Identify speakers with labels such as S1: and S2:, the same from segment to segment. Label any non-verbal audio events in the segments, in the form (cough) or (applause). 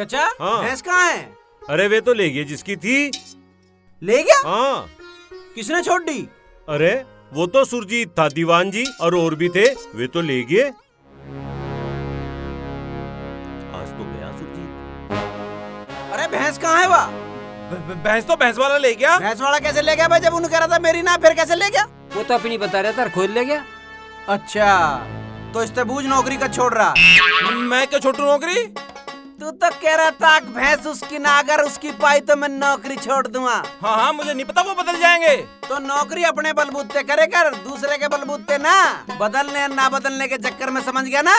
S1: चाचा
S2: हाँ।
S1: भैंस कहाँ है?
S2: अरे वे तो ले गई जिसकी थी।
S1: ले गया?
S2: हाँ।
S1: किसने छोड़ दी?
S2: अरे वो तो सुरजीत था दीवान जी और और भी थे। वे तो ले गए। आज तो गया सुरजीत।
S1: अरे भैंस कहाँ है वह?
S3: भैंस तो भैंस वाला ले गया।
S1: भैंस वाला कैसे ले गया भाई? जब उन्होंने कह रहा था मेरी ना फिर कैसे ले गया?
S4: वो तो अपनी बता रहा था और खोल ले गया।
S1: अच्छा तो इस इस्तेबूज नौकरी का छोड़ रहा।
S3: मैं क्यों छोटू नौकरी?
S1: तू तो कह रहा था भैंस उसकी ना अगर उसकी पाई तो मैं नौकरी छोड़ दूँगा।
S3: हाँ हाँ मुझे नहीं पता वो बदल जाएँगे।
S1: तो नौकरी अपने बलबूते करे कर दूसरे के बलबूते ना? बदलने ना बदलने के चक्कर में समझ गया ना?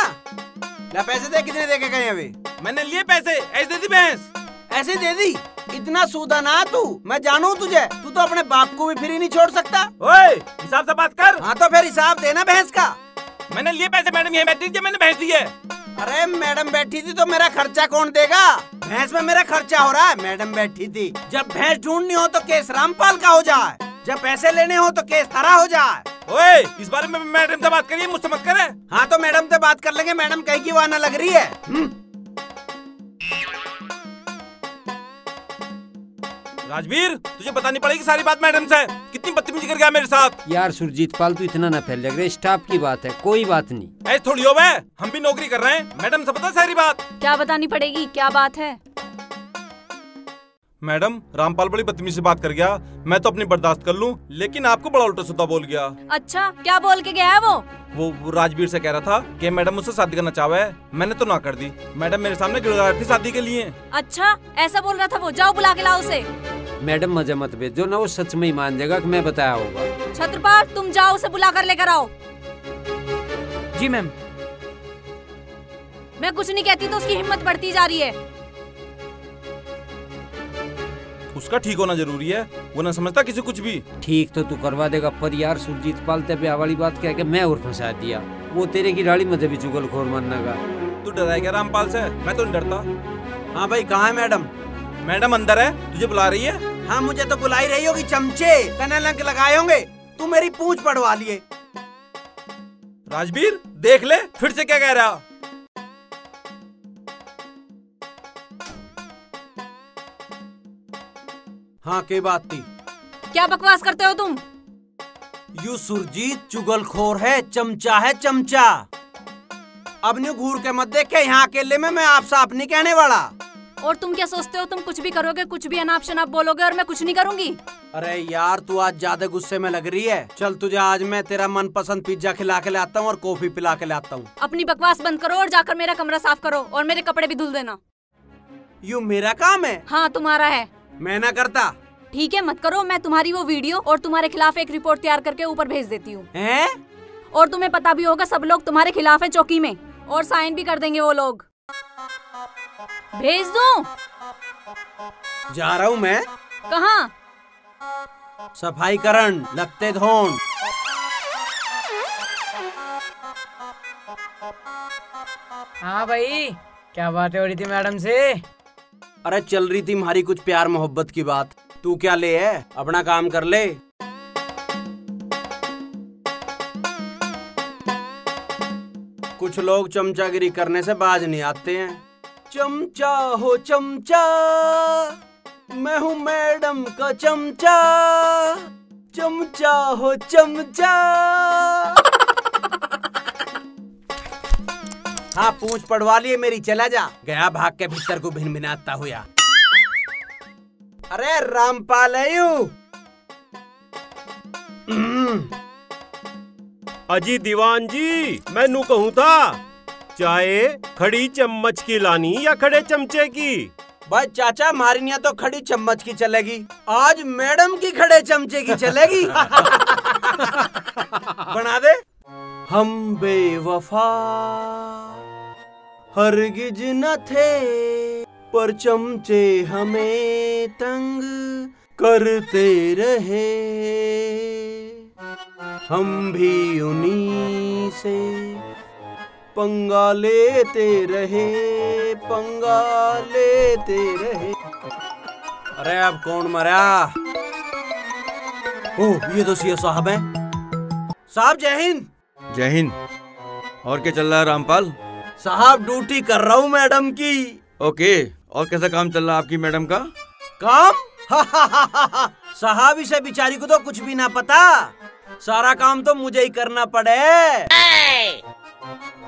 S1: ले पैसे दे कितने देखे गए अभी?
S3: मैंने लिए पैसे ऐसे दे दी भैंस।
S1: ऐसे दे दी? इतना सूदा ना तू। मैं जानू तुझे तू तो अपने बाप को भी फ्री नहीं छोड़ सकता।
S3: ओए हिसाब से बात कर।
S1: हाँ तो फिर हिसाब देना भैंस का।
S3: मैंने लिए पैसे मैडम ये मैंने भैंस दी है।
S1: अरे मैडम बैठी थी तो मेरा खर्चा कौन देगा? भैंस में मेरा खर्चा हो रहा है। मैडम बैठी थी। जब भैंस ढूंढनी हो तो केस रामपाल का हो जाए। जब पैसे लेने हो तो केस तारा हो जाए।
S3: ओए इस बारे में मैडम से बात करिए मुझसे मत करे।
S1: हाँ तो मैडम से बात कर लेंगे। मैडम कहीं की वाना लग रही है।
S3: राजवीर तुझे बतानी पड़ेगी सारी बात मैडम से। कितनी बदतमीजी कर गया मेरे साथ।
S4: यार सुरजीत पाल तू इतना ना फैल लग रहा स्टाफ की बात है कोई बात नहीं।
S3: ऐसे थोड़ी हो वह हम भी नौकरी कर रहे हैं। मैडम से पता सारी बात।
S5: क्या बतानी पड़ेगी क्या बात है?
S3: मैडम रामपाल बड़ी बदतमीजी से बात कर गया। मैं तो अपनी बर्दाश्त कर लूँ लेकिन आपको बड़ा उल्टा सुधा बोल गया।
S5: अच्छा क्या बोल के गया है वो?
S3: वो वो राजवीर से कह रहा था कि मैडम मुझसे शादी करना चाहे मैंने तो ना कर दी। मैडम मेरे सामने गिड़गा रही थी शादी के लिए।
S5: अच्छा ऐसा बोल रहा था वो जाओ बुला के लाओ उसे।
S4: मैडम मज़ा मत भेजो ना वो सच में ही मान जाएगा कि मैं बताया होगा।
S5: छत्रपाल तुम जाओ उसे बुला कर लेकर आओ।
S6: जी मैम।
S5: मैं कुछ नहीं कहती तो उसकी हिम्मत बढ़ती जा रही है।
S3: उसका ठीक होना ज़रूरी है। वो ना समझता किसी कुछ भी।
S4: ठीक तो तू करवा देगा पर यार सुरजीत पाल ते ब्याह वाली बात क्या कि मैं और फंसा दिया। वो तेरे की डाली मुझे भी चुगल खोर मानना का
S3: तू डरा क्या रामपाल से? मैं तो नहीं डरता।
S1: हाँ भाई कहाँ है मैडम?
S3: मैडम अंदर है तुझे बुला रही है?
S1: हाँ मुझे तो बुलाई रही होगी चमचे। कने लंक लगाए होंगे। तू मेरी पूछ पड़वा लिए।
S3: राजवीर देख ले फिर से क्या कह रहा?
S1: हाँ के बात थी?
S5: क्या बकवास करते हो तुम?
S1: यू सुरजीत चुगलखोर है चमचा है चमचा। अब न्यू घूर के मत देखे यहाँ अकेले में मैं आप साफ़ नहीं कहने वाला।
S5: और तुम क्या सोचते हो? तुम कुछ भी करोगे कुछ भी अनाप शनाप बोलोगे और मैं कुछ नहीं करूँगी?
S1: अरे यार तू आज ज़्यादा गुस्से में लग रही है। चल तुझे आज मैं तेरा मनपसंद पिज्जा खिला के लाता हूँ और कॉफ़ी पिला के लाता हूँ।
S5: अपनी बकवास बंद करो और जाकर मेरा कमरा साफ़ करो और मेरे कपड़े भी धुल देना।
S1: यू मेरा काम है?
S5: हाँ तुम्हारा है।
S1: मैं ना करता।
S5: ठीक है मत करो मैं तुम्हारी वो वीडियो और तुम्हारे खिलाफ एक रिपोर्ट तैयार करके ऊपर भेज देती हूँ। और तुम्हें पता भी होगा सब लोग तुम्हारे खिलाफ है चौकी में और साइन भी कर देंगे वो लोग। भेज दूँ?
S1: जा रहा हूँ मैं।
S5: कहा?
S1: सफ़ाई करण लगते धोन।
S6: हाँ भाई क्या बात हो रही थी मैडम से?
S1: अरे चल रही थी हमारी कुछ प्यार मोहब्बत की बात। तू क्या ले है? अपना काम कर ले। कुछ लोग चमचागिरी करने से बाज नहीं आते हैं। चमचा हो चमचा। मैं हूँ मैडम का चमचा। चमचा हो चमचा। हाँ पूछ पड़वा लिए मेरी, चला जा। गया भाग के भीतर को भिन भिनाता हुआ। अरे, रामपाल (clears throat)
S2: अजी दीवान जी, मैं नू कहूँ था चाहे खड़ी चम्मच की लानी या खड़े चमचे की।
S1: भाई चाचा हमारी तो खड़ी चम्मच की चलेगी। आज मैडम की खड़े चमचे की चलेगी। (laughs) बना दे। हम बेवफा हरगिज न थे पर चमचे हमें तंग करते रहे। हम भी उन्हीं से पंगा लेते रहे पंगा लेते रहे। अरे अब कौन मरा? ओह ये तो सीए साहब हैं। साहब जय हिंद।
S7: जय हिंद। और क्या चल रहा है रामपाल?
S1: साहब ड्यूटी कर रहा हूँ मैडम की।
S7: ओके और कैसा काम चल रहा है आपकी मैडम का?
S1: काम? साहब इसे बिचारी को तो कुछ भी ना पता। सारा काम तो मुझे ही करना पड़े।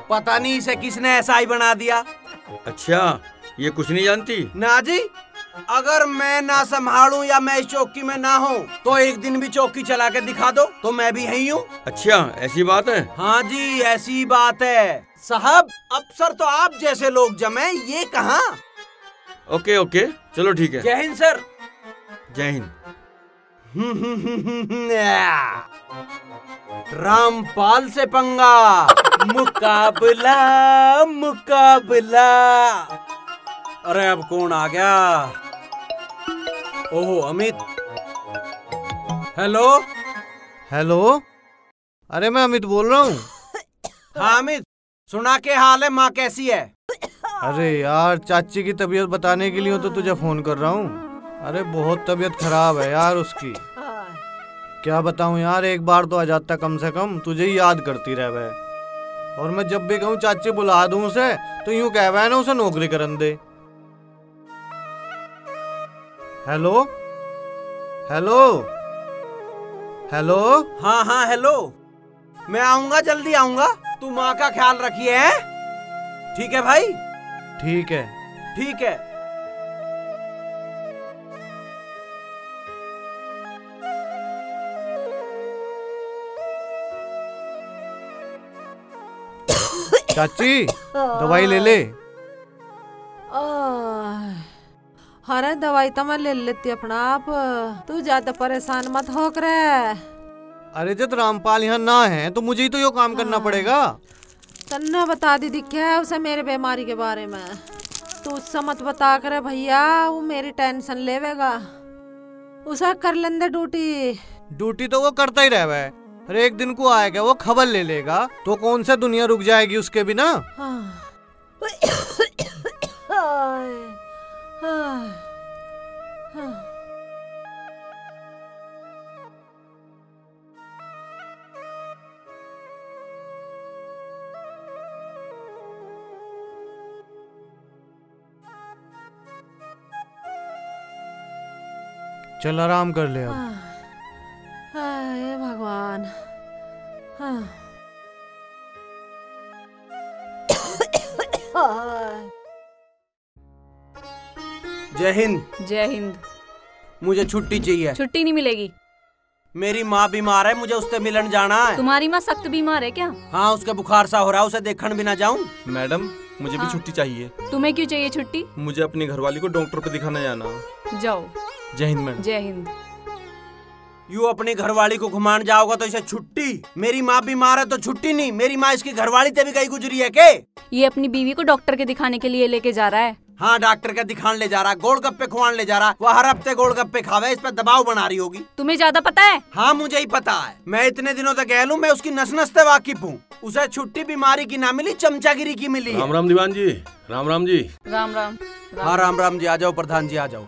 S1: पता नहीं इसे किसने ऐसा ही बना दिया
S7: अच्छा ये कुछ नहीं जानती
S1: ना जी अगर मैं ना संभालूं या मैं इस चौकी में ना हूँ तो एक दिन भी चौकी चला के दिखा दो तो मैं भी यही हूँ
S7: अच्छा ऐसी बात है
S1: हाँ जी ऐसी बात है साहब अफसर तो आप जैसे लोग जमे ये कहाँ
S7: ओके ओके चलो ठीक है
S1: जय हिंद सर
S7: जय हिंद
S1: रामपाल से पंगा मुकाबला मुकाबला। अरे अब कौन आ गया? ओहो अमित। हेलो?
S8: हेलो? अरे मैं अमित बोल रहा हूँ।
S1: हाँ अमित सुना के हाल है माँ कैसी है?
S8: अरे यार चाची की तबीयत बताने के लिए तो तुझे फ़ोन कर रहा हूँ। अरे बहुत तबीयत खराब है यार उसकी। क्या बताऊँ यार एक बार तो आ जाता कम से कम तुझे ही याद करती रह वह। और मैं जब भी कहूँ चाची बुला दू उसे तो यूँ कह है ना उसे नौकरी करन दे। हेलो? हेलो? हेलो?
S1: हाँ हाँ हेलो। मैं आऊँगा जल्दी आऊँगा। तू माँ का ख्याल रखिए ठीक है भाई?
S8: ठीक है।
S1: ठीक है।
S8: चाची दवाई ले ले।
S9: अरे दवाई तो मैं ले लेती अपना आप। तू ज़्यादा परेशान मत हो करे
S8: अरे जब रामपाल यहाँ ना है तो मुझे ही तो यो काम करना पड़ेगा।
S9: तन्ने बता दी दिखा है उसे मेरे बीमारी के बारे में। तू उससे मत बता करे भैया वो मेरी टेंशन लेवेगा। उसे कर लेंदे ड्यूटी।
S8: ड्यूटी तो वो करता ही रह है अरे एक दिन को आएगा, वो खबर ले लेगा। तो कौन सा दुनिया रुक जाएगी उसके बिना। चल आराम कर ले अब।
S9: हे। भगवान हाँ।
S1: जय हिंद।
S5: जय हिंद।
S1: मुझे छुट्टी चाहिए।
S5: छुट्टी नहीं मिलेगी।
S1: मेरी माँ बीमार है मुझे उससे मिलन जाना है।
S5: तुम्हारी माँ सख्त बीमार है क्या?
S1: हाँ उसका बुखार सा हो रहा है उसे देखने भी ना जाऊँ।
S3: मैडम मुझे
S5: हाँ। भी।
S3: छुट्टी चाहिए।
S5: तुम्हें क्यों चाहिए छुट्टी?
S3: मुझे अपनी घरवाली को डॉक्टर पे दिखाने जाना
S5: जाओ।
S3: जय हिंद मैडम।
S5: जय हिंद।
S1: यू अपनी घरवाली को घुमान जाओगा तो इसे छुट्टी। मेरी माँ बीमार है तो छुट्टी नहीं। मेरी माँ इसकी घरवाली ते भी कहीं गुजरी है के?
S5: ये अपनी बीवी को डॉक्टर के दिखाने के लिए लेके जा रहा है।
S1: हाँ डॉक्टर का दिखाने ले जा रहा गोलगप्पे खुआन ले जा रहा वो हर हफ़्ते गोलगप्पे खावे इस पर दबाव बना रही होगी।
S5: तुम्हें ज़्यादा पता है?
S1: हाँ मुझे ही पता है। मैं इतने दिनों तक कह लूँ मैं उसकी नस नस से वाकिफ हूँ। उसे छुट्टी बीमारी की ना मिली चमचागिरी की मिली
S2: राम राम दीवान जी राम राम जी।
S5: राम राम।
S1: हाँ राम राम जी आ जाओ प्रधान जी आ जाओ।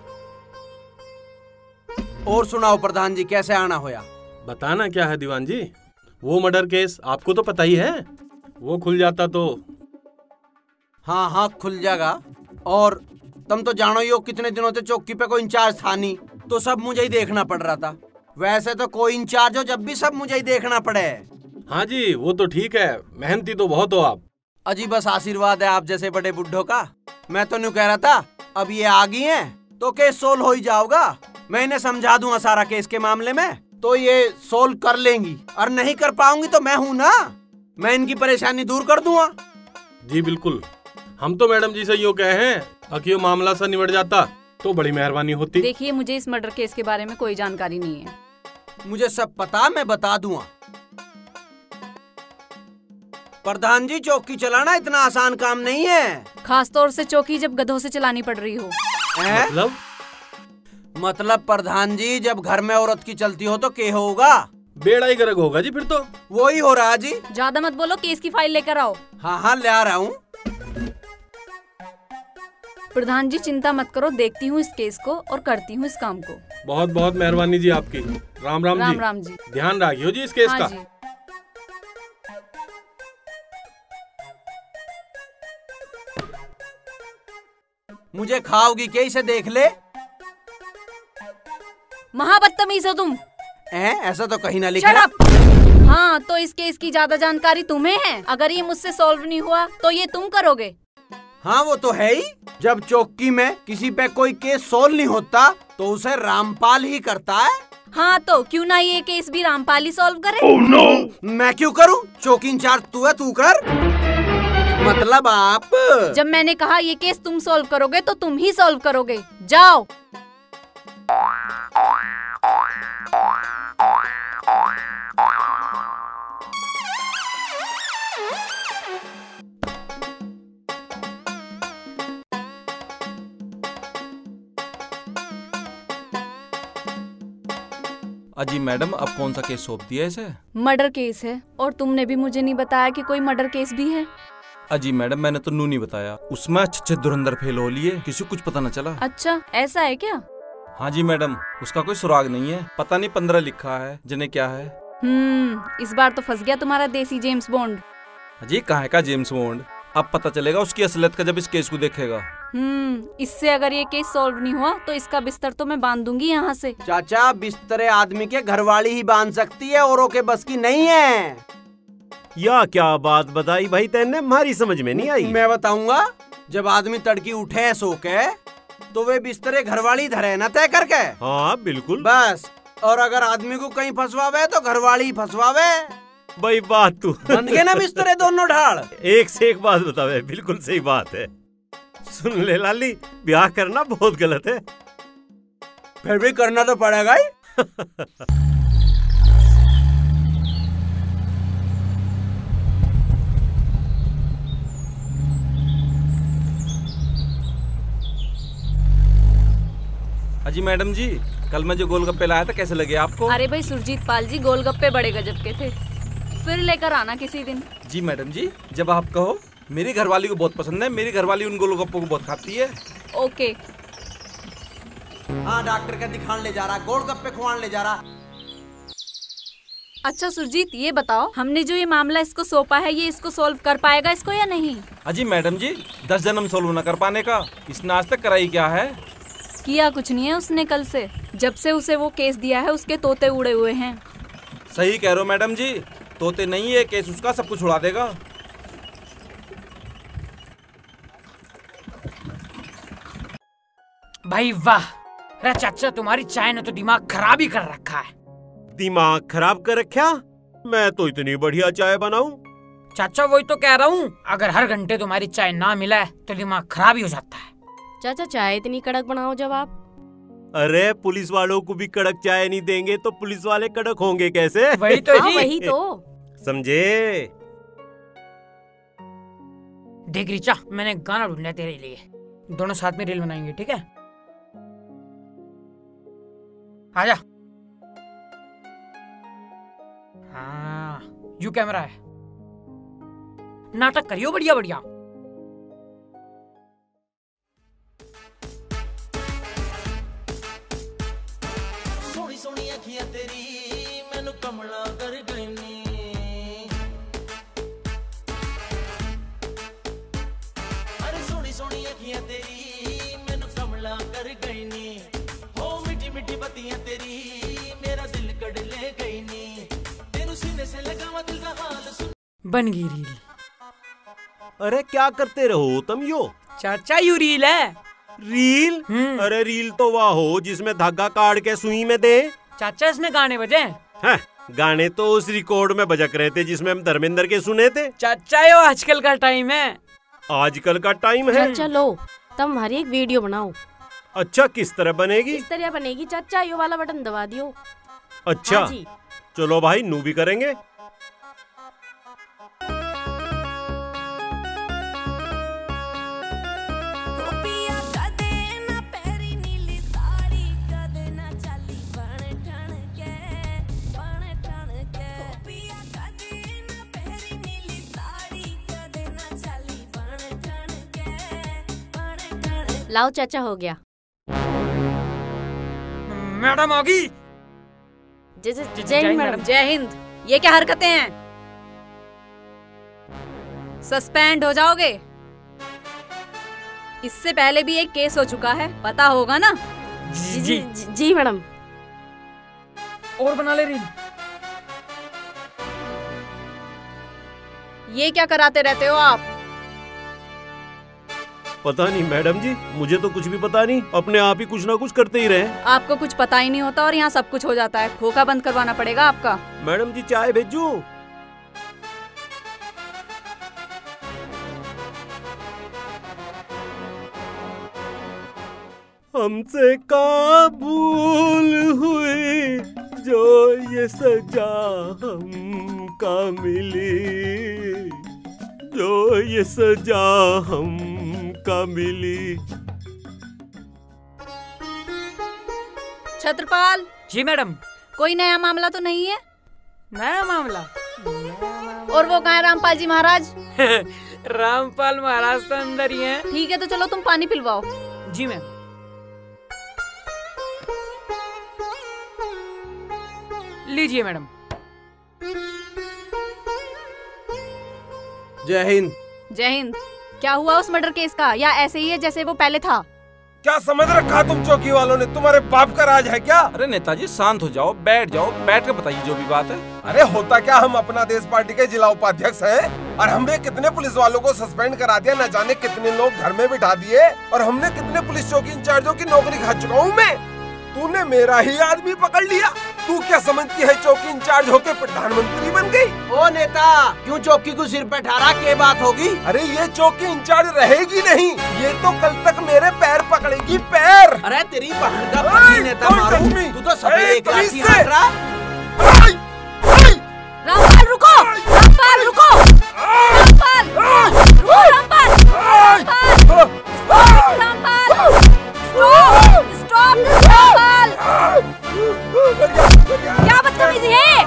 S1: और सुनाओ प्रधान जी कैसे आना होया?
S2: बताना क्या है दीवान जी? वो मर्डर केस आपको तो पता ही है। वो खुल जाता तो।
S1: हाँ हाँ खुल जाएगा और तुम तो जानो ही हो कितने दिनों से चौकी पे कोई इंचार्ज था नहीं तो सब मुझे ही देखना पड़ रहा था। वैसे तो कोई इंचार्ज हो जब भी सब मुझे ही देखना पड़े।
S2: हाँ जी वो तो ठीक है। मेहनती तो बहुत हो आप।
S1: अजी बस आशीर्वाद है आप जैसे बड़े बुढ़ों का। मैं तो नहीं कह रहा था अब ये आ गई है तो केस सोल्व हो ही जाओगा। मैं इन्हें समझा दूँगा सारा केस के मामले में। तो ये सोल्व कर लेंगी। और नहीं कर पाऊँगी तो मैं हूँ ना। मैं इनकी परेशानी दूर कर दूँगा।
S2: जी बिल्कुल। हम तो मैडम जी से यूँ कहे हैं कि ये मामला सा निबट जाता तो बड़ी मेहरबानी होती।
S5: देखिए मुझे इस मर्डर केस के बारे में कोई जानकारी नहीं है।
S1: मुझे सब पता मैं बता दूँगा। प्रधान जी चौकी चलाना इतना आसान काम नहीं है।
S5: खास तौर से चौकी जब गधों से चलानी पड़ रही हो?
S2: मतलब?
S1: मतलब प्रधान जी जब घर में औरत की चलती हो तो के होगा?
S2: बेड़ा ही गर्क होगा जी फिर तो।
S1: वो ही हो रहा है जी।
S5: ज़्यादा मत बोलो केस की फ़ाइल लेकर आओ।
S1: हाँ हाँ ले आ रहा हूँ।
S5: प्रधान जी चिंता मत करो देखती हूँ इस केस को और करती हूँ इस काम को।
S2: बहुत बहुत मेहरबानी जी आपकी। राम राम,
S5: राम
S2: जी।
S5: राम जी।
S2: ध्यान रखियो जी इस केस
S5: हाँ
S2: का।
S5: जी।
S1: मुझे खाओगी क्या इसे देख ले?
S5: महाबदतमीज हो तुम।
S1: ए, ऐसा तो कहीं ना लिखा है।
S5: हाँ तो इस केस की ज़्यादा जानकारी तुम्हें है। अगर ये मुझसे सॉल्व नहीं हुआ तो ये तुम करोगे।
S1: हाँ वो तो है ही। जब चौकी में किसी पे कोई केस सोल्व नहीं होता तो उसे रामपाल ही करता है।
S5: हाँ तो क्यों ना ये केस भी रामपाल ही सॉल्व करे? Oh, no!
S1: मैं क्यों करूँ? चौकी इंचार्ज तू है तू कर। मतलब आप
S5: जब मैंने कहा ये केस तुम सॉल्व करोगे तो तुम ही सॉल्व करोगे। जाओ!
S3: अजी मैडम अब कौन सा केस सौंप दिया इसे?
S5: मर्डर केस है और तुमने भी मुझे नहीं बताया कि कोई मर्डर केस भी है।
S3: अजी मैडम मैंने तो नू नहीं बताया। उसमें अच्छे अच्छे धुरंधर फेल हो लिए किसी कुछ पता न चला।
S5: अच्छा ऐसा है क्या?
S3: हाँ जी मैडम उसका कोई सुराग नहीं है। पता नहीं पंद्रह लिखा है जिन्हें क्या है।
S5: हम्म इस बार तो फंस गया तुम्हारा देसी जेम्स बॉन्ड।
S3: अजी कहाँ का जेम्स बॉन्ड? अब पता चलेगा उसकी असलियत का जब इस केस को देखेगा।
S5: हम्म इससे अगर ये केस सॉल्व नहीं हुआ तो इसका बिस्तर तो मैं बाँध दूँगी यहाँ से।
S1: चाचा बिस्तरे आदमी के घरवाली ही बाँध सकती है औरों के बस की नहीं है।
S2: या क्या बात बताई भाई तेने? हमारी समझ में नहीं आई।
S1: मैं बताऊँगा जब आदमी तड़की उठे सो के तो वे बिस्तरे घरवाली धरे ना तय करके?
S2: हाँ बिल्कुल।
S1: बस और अगर आदमी को कहीं फंसवावे तो घरवाली फंसवावे।
S2: भाई बात तू।
S1: बंधे गए ना बिस्तरे दोनों ढाल।
S2: एक से एक बात बतावे बिल्कुल सही बात है। सुन ले लाली ब्याह करना बहुत गलत है।
S1: फिर भी करना तो पड़ेगा ही। (laughs)
S3: अजी मैडम जी कल मैं जो गोलगप्पे लाया था कैसे लगे आपको?
S5: अरे भाई सुरजीत पाल जी गोलगप्पे बड़े गजब के थे। फिर लेकर आना किसी दिन।
S3: जी मैडम जी जब आप कहो मेरी घरवाली को बहुत पसंद है मेरी घरवाली उन गोलगप्पों को बहुत खाती है।
S5: ओके।
S1: हाँ डॉक्टर का दिखाने ले जा रहा गोलगप्पे खुआने ले जा रहा।
S5: अच्छा सुरजीत ये बताओ हमने जो ये मामला इसको सौंपा है ये इसको सॉल्व कर पाएगा इसको या नहीं?
S3: अजी मैडम जी दस जन्म सोल्व न कर पाने का इसने आज तक कराई क्या है?
S5: किया कुछ नहीं है उसने कल से। जब से उसे वो केस दिया है उसके तोते उड़े हुए हैं।
S3: सही कह रहे हो मैडम जी। तोते नहीं है केस उसका सब कुछ उड़ा देगा।
S6: भाई वाह अरे चाचा तुम्हारी चाय ने तो दिमाग खराब ही कर रखा है।
S2: दिमाग खराब कर रखा? मैं तो इतनी बढ़िया चाय बनाऊँ।
S6: चाचा वही तो कह रहा हूँ अगर हर घंटे तुम्हारी चाय ना मिला है तो दिमाग खराब ही हो जाता है।
S10: चाचा चाय इतनी कड़क बनाओ जब आप।
S2: अरे पुलिस वालों को भी कड़क चाय नहीं देंगे तो पुलिस वाले कड़क होंगे कैसे?
S6: वही तो
S10: हाँ
S6: जी।
S10: वही तो।
S2: समझे?
S6: देख रिचा मैंने गाना ढूंढा तेरे लिए। दोनों साथ में रील बनाएँगे ठीक है? आजा। हाँ यू कैमरा है। नाटक करियो बढ़िया बढ़िया बन गई रील।
S2: अरे क्या करते रहो तुम यो?
S6: चाचा यू रील है।
S2: रील?
S6: हम्म।
S2: अरे रील तो वाह हो जिसमें धागा काट के सुई में दे।
S6: चाचा इसमें गाने बजे हैं।
S2: हैं, गाने तो उस रिकॉर्ड में बजक रहे थे जिसमें हम धर्मेंद्र के सुने थे।
S6: चाचा यो आजकल का टाइम है।
S2: आजकल का टाइम है।
S10: चाचा लो तब हमारी एक वीडियो बनाओ।
S2: अच्छा किस तरह बनेगी?
S10: किस तरह बनेगी? चाचा यो वाला बटन दबा दियो।
S2: अच्छा
S10: हाँ
S2: चलो भाई नू भी करेंगे।
S10: लाओ चाचा हो गया।
S6: मैडम आ गई। जय
S10: हिंद
S6: हिंद
S10: मैडम।
S5: जय हिंद। ये क्या हरकतें हैं? सस्पेंड हो जाओगे? इससे पहले भी एक केस हो चुका है पता होगा ना?
S6: जी जी
S10: जी, जी मैडम।
S6: और बना ले रील।
S5: ये क्या कराते रहते हो आप?
S2: पता नहीं मैडम जी मुझे तो कुछ भी पता नहीं अपने आप ही कुछ ना कुछ करते ही रहे।
S5: आपको कुछ पता ही नहीं होता और यहाँ सब कुछ हो जाता है। खोखा बंद करवाना पड़ेगा आपका।
S2: मैडम जी चाय भेजू? हमसे का भूल हुई जो ये सजा हमका मिली। जो ये सजा हमका मिली।
S5: छत्रपाल।
S6: जी मैडम।
S5: कोई नया मामला तो नहीं है?
S6: नया मामला?
S5: और वो कहाँ है रामपाल जी महाराज? (laughs)
S6: रामपाल महाराज तो अंदर ही हैं।
S5: ठीक है तो चलो तुम पानी पिलवाओ।
S6: जी मैम। लीजिए मैडम।
S1: जय हिंद।
S5: जय हिंद। क्या हुआ उस मर्डर केस का? या ऐसे ही है जैसे वो पहले था?
S11: क्या समझ रखा तुम चौकी वालों ने? तुम्हारे बाप का राज है क्या?
S3: अरे नेताजी शांत हो जाओ बैठ जाओ बैठ कर बताइए जो भी बात है।
S11: अरे होता क्या हम अपना देश पार्टी के जिला उपाध्यक्ष हैं और हमने कितने पुलिस वालों को सस्पेंड करा दिया न जाने कितने लोग घर में बिठा दिए और हमने कितने पुलिस चौकी इंचार्जों की नौकरी खा चुका हूँ मैं। तूने मेरा ही आदमी पकड़ लिया। तू क्या समझती है चौकी इंचार्ज होके प्रधानमंत्री बन गई?
S1: ओ नेता क्यों चौकी को सिर पे ठहरा के बात होगी?
S11: अरे ये चौकी इंचार्ज रहेगी नहीं। ये तो कल तक मेरे पैर पकड़ेगी पैर।
S1: अरे तेरी बहन का पति नेता मारू? तू तो सब एक
S5: रामपाल रुको। रामपाल रुको। रामपाल। रुको रामपाल। रामपाल। रामपाल क्या बदतमीजी है?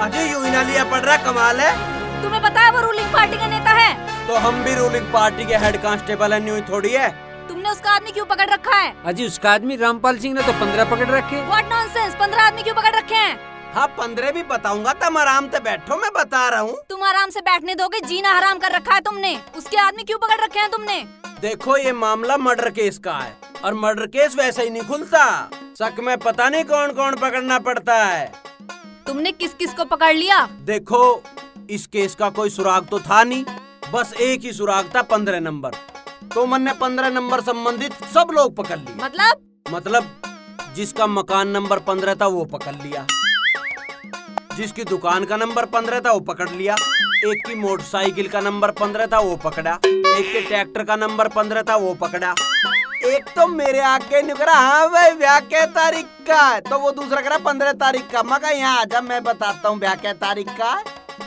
S1: अजय यूँ ना लिया पड़ रहा कमाल है।
S5: तुम्हें पता है वो रूलिंग पार्टी का नेता है?
S1: तो हम भी रूलिंग पार्टी के हेड कांस्टेबल है न्यू थोड़ी है।
S5: तुमने उसका आदमी क्यों पकड़ रखा है?
S4: अजी उसका आदमी रामपाल सिंह ने तो पंद्रह पकड़ रखे।
S5: वॉट नॉन सेंस पंद्रह आदमी क्यों पकड़ रखे हैं?
S1: हाँ पंद्रह भी बताऊँगा तुम आराम से बैठो मैं बता रहा हूँ।
S5: तुम आराम से बैठने दोगे जीना हराम कर रखा है तुमने। उसके आदमी क्यों पकड़ रखे हैं तुमने?
S1: देखो ये मामला मर्डर केस का है और मर्डर केस वैसे ही नहीं खुलता। शक में पता नहीं कौन कौन पकड़ना पड़ता है।
S5: तुमने किस किस को पकड़ लिया?
S1: देखो इस केस का कोई सुराग तो था नहीं बस एक ही सुराग था पंद्रह नंबर। तो मैंने पंद्रह नंबर संबंधित सब लोग पकड़ लिए।
S5: मतलब?
S1: मतलब जिसका मकान नंबर पंद्रह था वो पकड़ लिया। जिसकी दुकान का नंबर पंद्रह था, वो पकड़ लिया। एक की मोटरसाइकिल का नंबर पंद्रह था, वो पकड़ा। एक के ट्रैक्टर का नंबर पंद्रह था, वो पकड़ा। एक तो मेरे आके निकला हाँ भाई, ब्याह के तारीख का तो वो दूसरा करा, पंद्रह तारीख का। मैं कहा यहाँ आजा मैं बताता हूँ ब्याह के तारीख का।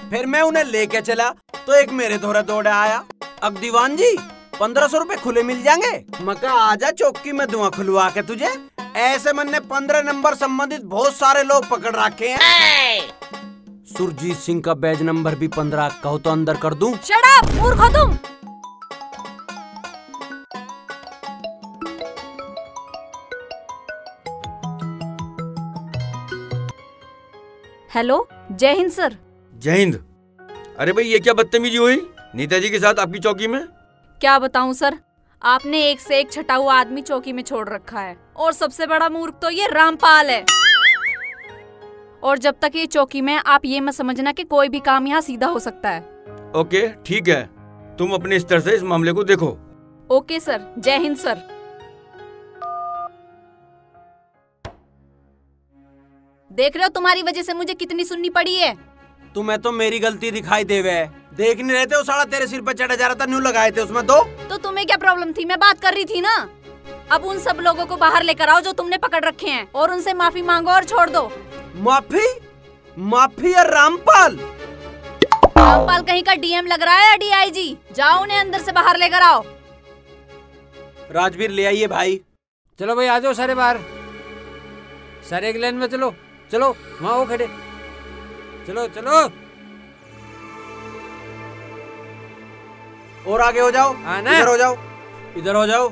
S1: फिर मैं उन्हें लेके चला तो एक मेरे धोरे दौड़े आया। अब दीवान जी, पंद्रह सौ रूपए खुले मिल जाएँगे? मका आजा चौकी में धुआँ खुलवा के तुझे। ऐसे मैंने पंद्रह नंबर संबंधित बहुत सारे लोग पकड़ रखे हैं। सुरजीत सिंह का बैज नंबर भी पंद्रह कहो तो अंदर कर दूँ।
S5: शट अप मूर्ख हो तुम। हेलो जय हिंद सर
S7: जय हिंद। अरे भाई ये क्या बदतमीजी हुई? नेताजी के साथ आपकी चौकी में?
S5: क्या बताऊँ सर आपने एक से एक छटा हुआ आदमी चौकी में छोड़ रखा है। और सबसे बड़ा मूर्ख तो ये रामपाल है। और जब तक ये चौकी में आप ये मत समझना कि कोई भी काम यहाँ सीधा हो सकता है।
S7: ओके ठीक है। तुम अपने स्तर से इस मामले को देखो।
S5: ओके सर जय हिंद सर। देख रहे हो तुम्हारी वजह से मुझे कितनी सुननी पड़ी है।
S1: तुम्हें तो मेरी गलती दिखाई देवे। है देख नहीं रहे थे वो साला तेरे सिर पर चढ़ा जा रहा था न्यू लगाए थे उसमें तो।
S5: तो तुम्हें क्या प्रॉब्लम थी? मैं बात कर रही थी ना? अब उन सब लोगों को बाहर लेकर आओ जो तुमने पकड़ रखे हैं और उनसे माफ़ी मांगो और छोड़ दो।
S1: माफ़ी? माफ़ी और रामपाल?
S5: रामपाल कहीं का डीएम लग रहा है डीआईजी जाओ उन्हें अंदर से बाहर लेकर आओ।
S1: राजवीर ले आइए भाई।
S4: चलो भाई आ जाओ सारे बाहर। सारे एक लाइन में चलो। चलो वहाँ हो खड़े। चलो चलो।
S1: और आगे हो जाओ
S4: आना।
S1: इधर हो जाओ। इधर हो जाओ।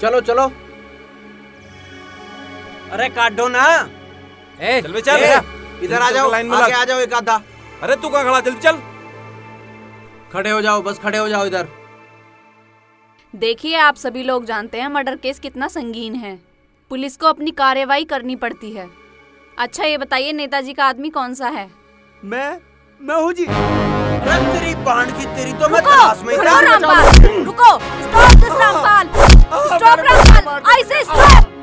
S1: चलो चलो। अरे काटो ना।
S4: ए
S3: चल। बे चल
S1: इधर आ जाओ
S3: लाइन में
S1: आगे आ जाओ एक आधा।
S3: अरे तू कहाँ खड़ा? जल्दी चल।
S1: खड़े हो जाओ बस खड़े हो जाओ इधर।
S5: देखिए आप सभी लोग जानते हैं मर्डर केस कितना संगीन है। पुलिस को अपनी कार्यवाही करनी पड़ती है। अच्छा ये बताइए नेताजी का आदमी कौन सा है?
S1: मैं? मैं हूँ जी। तेरी की तेरी तो मैं में था।
S5: रामपाल रुको stop this Rampal stop Rampal I say stop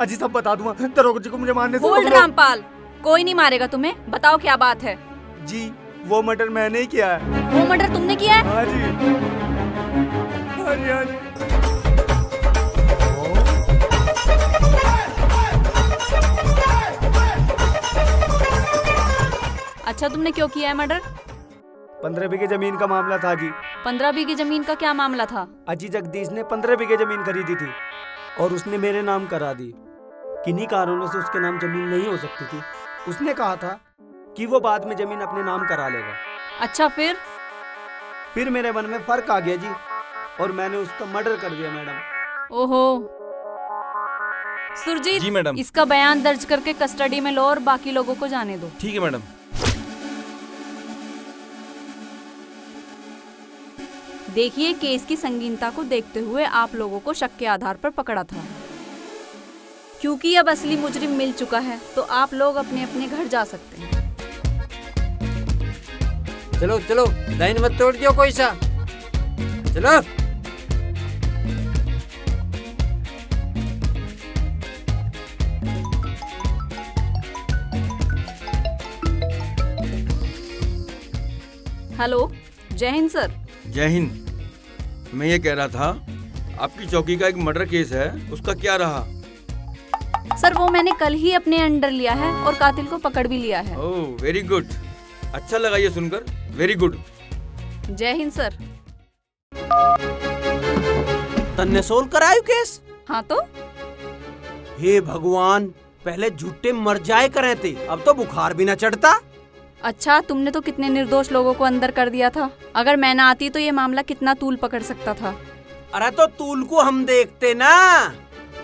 S8: अजी सब बता दूँगा दरोगा जी को मुझे मारने से
S5: होल्ड रामपाल कोई नहीं मारेगा तुम्हें बताओ क्या बात है।
S8: जी वो मर्डर मैंने ही किया है।
S5: वो मर्डर तुमने किया है?
S8: हाँ जी। हाँ जी हाँ जी।
S5: अच्छा तुमने क्यों किया है मर्डर?
S12: पंद्रह बीघे ज़मीन का मामला था जी।
S5: पंद्रह बीघे ज़मीन का क्या मामला था?
S12: अजी जगदीश ने पंद्रह बीघे ज़मीन खरीदी थी और उसने मेरे नाम करा दी। किन्हीं कारणों से उसके नाम ज़मीन नहीं हो सकती थी। उसने कहा था कि वो बाद में ज़मीन अपने नाम करा लेगा।
S5: अच्छा फिर?
S12: फिर मेरे मन में फ़र्क आ गया जी और मैंने उसका मर्डर कर दिया मैडम।
S5: ओहो। सुरजीत
S3: जी, मैडम।
S5: इसका बयान दर्ज करके कस्टडी में लो और बाकी लोगों को जाने दो।
S3: ठीक है मैडम।
S5: देखिए केस की संगीनता को देखते हुए आप लोगों को शक के आधार पर पकड़ा था। क्योंकि अब असली मुजरिम मिल चुका है तो आप लोग अपने अपने घर जा सकते हैं।
S4: चलो चलो लाइन मत तोड़ दियो कोई सा। चलो।
S5: हेलो जय हिंद सर।
S7: जय हिंद। मैं ये कह रहा था आपकी चौकी का एक मर्डर केस है उसका क्या रहा?
S5: सर वो मैंने कल ही अपने अंडर लिया है और कातिल को पकड़ भी लिया है।
S7: ओह वेरी गुड अच्छा लगा ये सुनकर. Very good
S5: Jai Hind sir.
S1: तन्ने सोल करायु केस?
S5: हाँ तो?
S1: हे भगवान पहले झूठे मर जाए करे थे अब तो बुखार भी ना चढ़ता।
S5: अच्छा तुमने तो कितने निर्दोष लोगों को अंदर कर दिया था। अगर मैं ना आती तो ये मामला कितना तूल पकड़ सकता था।
S1: अरे तो तूल को हम देखते ना।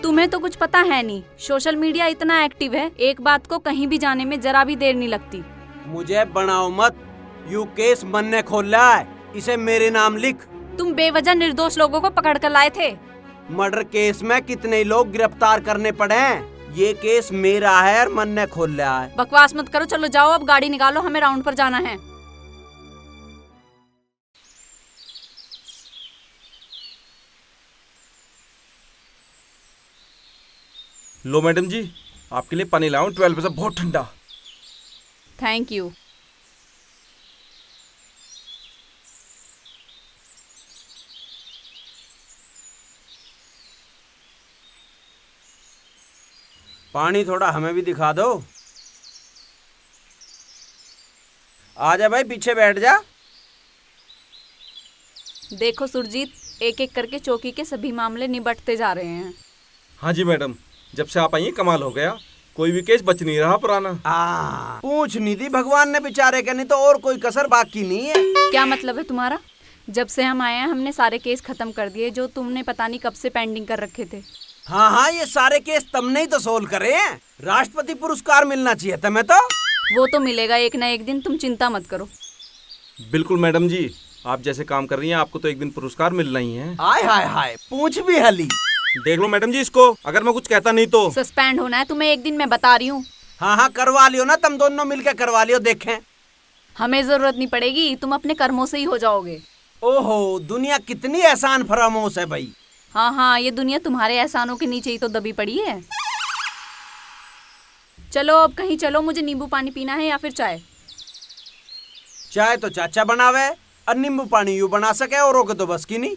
S5: तुम्हें तो कुछ पता है नहीं। सोशल मीडिया इतना एक्टिव है एक बात को कहीं भी जाने में जरा भी देर नहीं लगती।
S1: मुझे बनाओ मत। यू केस मन ने खोला है। इसे मेरे नाम लिख।
S5: तुम बेवजह निर्दोष लोगों को पकड़ कर लाए थे।
S1: मर्डर केस में कितने लोग गिरफ़्तार करने पड़े हैं? ये केस मेरा है और मन ने खोल लिया है।
S5: बकवास मत करो चलो जाओ अब गाड़ी निकालो हमें राउंड पर जाना है।
S3: लो मैडम जी आपके लिए पानी लाऊं ट्वेल्व बहुत ठंडा।
S5: थैंक यू
S1: पानी थोड़ा हमें भी दिखा दो। आ जा भाई पीछे बैठ जा।
S5: देखो सुरजीत एक एक करके चौकी के सभी मामले निबटते जा रहे हैं।
S3: हाँ जी मैडम जब से आप आई कमाल हो गया। कोई भी केस बच नहीं रहा पुराना।
S1: आ, पूछ नहीं दी भगवान ने बेचारे के नहीं तो और कोई कसर बाकी नहीं है।
S5: क्या मतलब है तुम्हारा? जब से हम आए हैं हमने सारे केस खत्म कर दिए जो तुमने पता नहीं कब से पेंडिंग कर रखे थे।
S1: हाँ हाँ ये सारे केस तुमने ही तो सोल्व करे हैं। राष्ट्रपति पुरस्कार मिलना चाहिए तुम्हें तो।
S5: वो तो मिलेगा एक ना एक दिन तुम चिंता मत करो।
S3: बिल्कुल मैडम जी आप जैसे काम कर रही हैं आपको तो एक दिन पुरस्कार मिलना ही है।
S1: हाय हाय हाय पूछ भी हली।
S3: देख लो मैडम जी इसको अगर मैं कुछ कहता नहीं तो।
S5: सस्पेंड होना है तुम्हें एक दिन मैं बता रही हूँ।
S1: हाँ हाँ करवा लियो ना तुम दोनों मिलकर करवा लियो देखें।
S5: हमें ज़रूरत नहीं पड़ेगी तुम अपने कर्मों से ही हो जाओगे।
S1: ओहो दुनिया कितनी एहसान फरामोश है भाई।
S5: हाँ हाँ ये दुनिया तुम्हारे एहसानों के नीचे ही तो दबी पड़ी है। चलो अब कहीं चलो मुझे नींबू पानी पीना है या फिर चाय?
S1: चाय तो चाचा बनावे और नींबू पानी यू बना सके और के तो बस की नहीं।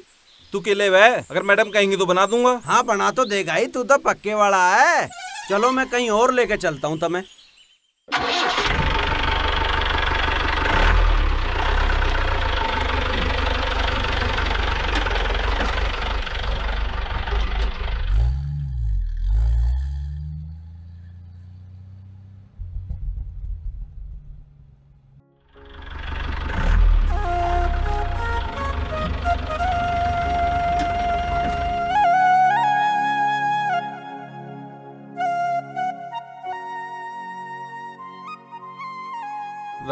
S3: तू केले वह अगर मैडम कहेंगी तो बना दूँगा।
S1: हाँ बना तो देगा ही तू तो पक्के वाला है। चलो मैं कहीं और लेके चलता हूँ तुम्हें।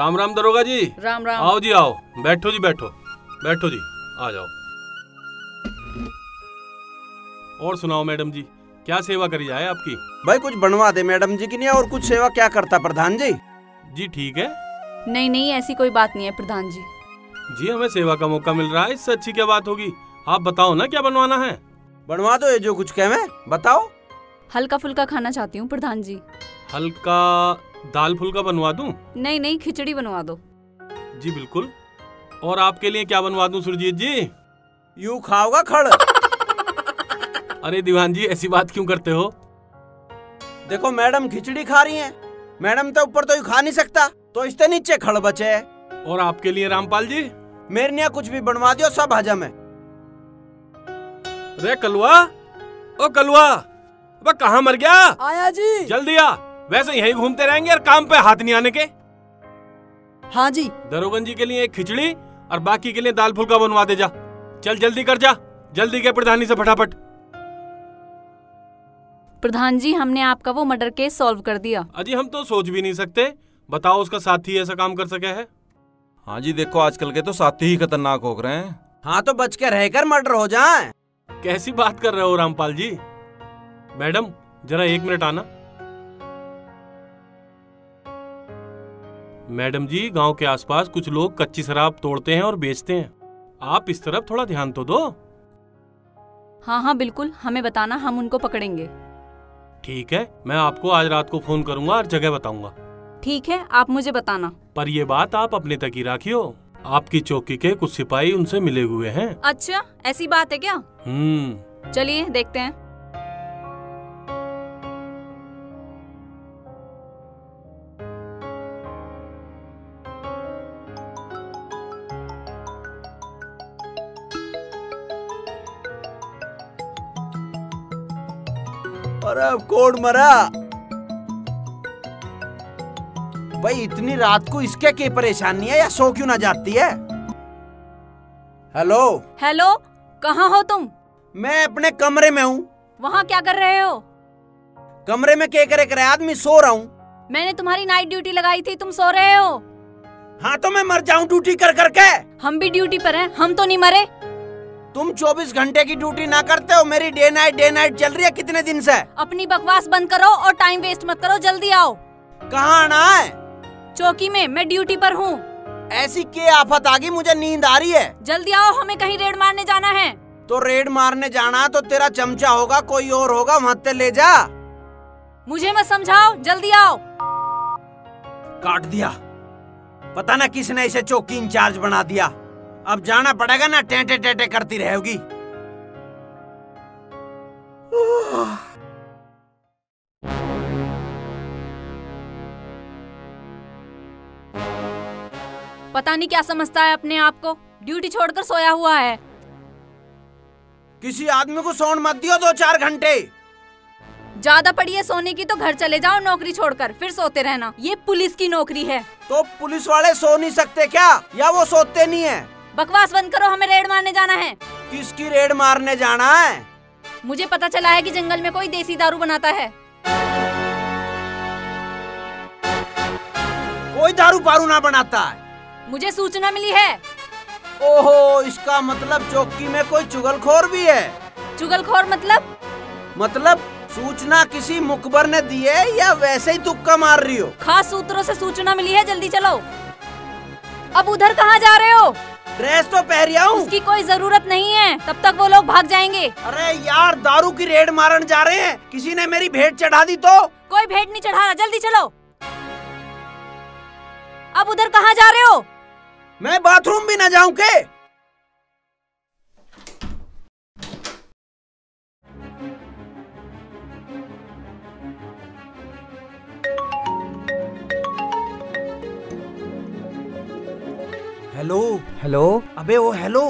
S13: राम राम दरोगा जी।
S5: राम राम।
S13: आओ जी आओ। बैठो जी बैठो। बैठो जी आ जाओ। और सुनाओ मैडम जी क्या सेवा करी जाए आपकी?
S1: भाई कुछ बनवा दे मैडम जी की नहीं और कुछ सेवा क्या करता प्रधान जी?
S13: जी ठीक है।
S5: नहीं नहीं ऐसी कोई बात नहीं है प्रधान जी।
S13: जी हमें सेवा का मौका मिल रहा है इससे अच्छी क्या बात होगी? आप बताओ ना क्या बनवाना है?
S1: बनवा दो ये जो कुछ कहे मैं बताओ।
S5: हल्का फुल्का खाना चाहती हूँ प्रधान जी।
S13: हल्का दाल फुल्का बनवा दूँ?
S5: नहीं नहीं खिचड़ी बनवा दो।
S13: जी बिल्कुल। और आपके लिए क्या बनवा दूँ सुरजीत जी?
S1: यू खाओगा खड़।
S13: अरे दीवान जी ऐसी बात क्यों करते हो?
S1: देखो मैडम खिचड़ी खा रही हैं। मैडम तो ऊपर तो यू खा नहीं सकता तो इससे नीचे खड़ बचे है।
S13: और आपके लिए रामपाल जी?
S1: मेरे लिए कुछ भी बनवा दियो सब हजम है।
S13: रे कलुआ ओ कलुआ अब कहाँ मर गया?
S14: आया जी।
S13: जल्दी आ। वैसे यहीं घूमते रहेंगे और काम पे हाथ नहीं आने के?
S14: हाँ जी।
S13: दरोगन जी के लिए एक खिचड़ी और बाकी के लिए दाल फुल्का बनवा दे जा। चल जल्दी कर जा। जल्दी के प्रधानी से फटाफट।
S5: प्रधान जी हमने आपका वो मर्डर केस सॉल्व कर दिया।
S13: अजी हम तो सोच भी नहीं सकते। बताओ उसका साथी ऐसा काम कर सके है?
S3: हाँ जी देखो आजकल के तो साथी ही खतरनाक हो रहे हैं।
S1: हाँ तो बच के रहकर मर्डर हो जाए।
S13: कैसी बात कर रहे हो रामपाल जी? मैडम जरा एक मिनट आना। मैडम जी गाँव के आसपास कुछ लोग कच्ची शराब तोड़ते हैं और बेचते हैं। आप इस तरफ़ थोड़ा ध्यान तो दो।
S5: हाँ हाँ बिल्कुल हमें बताना हम उनको पकड़ेंगे।
S13: ठीक है मैं आपको आज रात को फ़ोन करूँगा और जगह बताऊँगा।
S5: ठीक है आप मुझे बताना।
S13: पर ये बात आप अपने तक ही रखियो। आपकी चौकी के कुछ सिपाही उनसे मिले हुए हैं।
S5: अच्छा ऐसी बात है क्या?
S13: हम्म।
S5: चलिए देखते हैं।
S1: अरे अब कोड मरा? भाई इतनी रात को इसके क्या परेशानी है या सो क्यों ना जाती है? हेलो?
S5: हेलो कहाँ हो तुम?
S1: मैं अपने कमरे में हूँ।
S5: वहाँ क्या कर रहे हो?
S1: कमरे में क्या करे करे आदमी सो रहा हूँ।
S5: मैंने तुम्हारी नाइट ड्यूटी लगाई थी तुम सो रहे हो।
S1: हाँ तो मैं मर जाऊँ ड्यूटी कर करके
S5: हम भी ड्यूटी पर हैं हम तो नहीं मरे।
S1: तुम 24 घंटे की ड्यूटी ना करते हो मेरी डे नाइट डे नाइट चल रही है कितने दिन से?
S5: अपनी बकवास बंद करो और टाइम वेस्ट मत करो जल्दी आओ।
S1: कहाँ आना है?
S5: चौकी में मैं ड्यूटी पर हूँ।
S1: ऐसी के आफत आ गई मुझे नींद आ रही है।
S5: जल्दी आओ हमें कहीं रेड मारने जाना है।
S1: तो रेड मारने जाना है तो तेरा चमचा होगा कोई और होगा वहाँ ले जा।
S5: मुझे मत समझाओ जल्दी आओ।
S1: काट दिया। पता ना किसने इसे चौकी इंचार्ज बना दिया। अब जाना पड़ेगा ना टेंटे टेंटे करती रहेगी।
S5: पता नहीं क्या समझता है अपने आप को। ड्यूटी छोड़कर सोया हुआ है।
S1: किसी आदमी को सोन मत दियो दो चार घंटे।
S5: ज़्यादा पड़ी है सोने की तो घर चले जाओ नौकरी छोड़कर फिर सोते रहना। ये पुलिस की नौकरी है।
S1: तो पुलिस वाले सो नहीं सकते क्या? या वो सोते नहीं है?
S5: बकवास बंद करो हमें रेड मारने जाना है।
S1: किसकी रेड मारने जाना है?
S5: मुझे पता चला है कि जंगल में कोई देसी दारू बनाता है।
S1: कोई दारू पारू ना बनाता है।
S5: मुझे सूचना मिली है।
S1: ओहो इसका मतलब चौकी में कोई चुगलखोर भी है?
S5: चुगलखोर मतलब?
S1: मतलब सूचना किसी मुखबर ने दी है या वैसे ही तुक्का मार रही हो?
S5: खास सूत्रों से सूचना मिली है जल्दी चलो। अब उधर कहाँ जा रहे हो?
S1: ड्रेस तो पहरिया हूँ।
S5: उसकी कोई ज़रूरत नहीं है। तब तक वो लोग भाग जाएँगे।
S1: अरे यार दारू की रेड मारन जा रहे हैं। किसी ने मेरी भेंट चढ़ा दी तो?
S5: कोई भेंट नहीं चढ़ा रहा। जल्दी चलो। अब उधर कहाँ जा रहे हो?
S1: मैं बाथरूम भी न जाऊँ के। हेलो।
S12: हेलो।
S1: अबे ओ हेलो।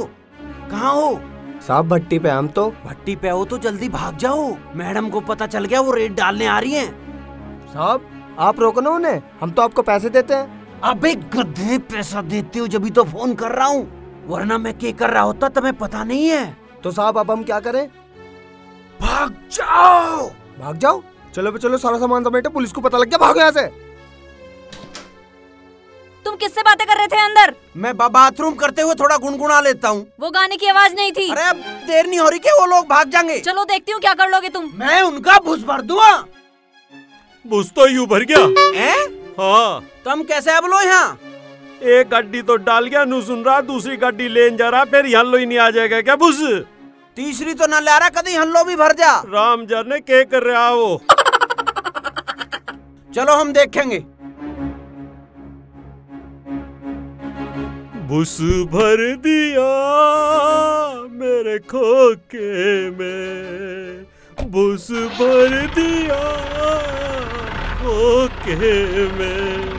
S1: कहाँ हो?
S12: साहब भट्टी पे हम तो।
S1: भट्टी पे हो तो जल्दी भाग जाओ। मैडम को पता चल गया वो रेट डालने आ रही हैं।
S12: साहब आप रोको ना उन्हें। हम तो आपको पैसे देते हैं।
S1: अबे गधे पैसा देते हो जब तो फ़ोन कर रहा हूँ। वरना मैं क्या कर रहा होता तुम्हें पता नहीं है।
S12: तो साहब अब हम क्या करें?
S1: भाग जाओ।
S12: भाग जाओ? चलो चलो सारा सामान समेटो। पुलिस को पता लग गया भागो यहाँ से।
S5: तुम किससे बातें कर रहे थे अंदर?
S1: मैं बाथरूम करते हुए थोड़ा गुनगुना लेता हूँ।
S5: वो गाने की आवाज़ नहीं थी।
S1: अरे अब देर नहीं हो रही कि वो लोग भाग जाएँगे।
S5: चलो देखती हूँ क्या कर लोगे तुम।
S1: मैं उनका भूस भर दूँगा।
S2: बुझ तो यूँ भर गया।
S1: हैं?
S2: हाँ।
S1: तुम कैसे अब लो यहाँ?
S2: एक गड्डी तो डाल गया नू सुन रहा दूसरी गड्डी लेन जा रहा फिर यहाँ लो ही नहीं आ जाएगा क्या भूस?
S1: तीसरी तो न ला रहा कभी हल्लो भी भर जा।
S2: राम जाने के कर रहा वो
S1: चलो हम देखेंगे।
S2: बुस भर दिया मेरे खोके में। भूस भर दिया खोके में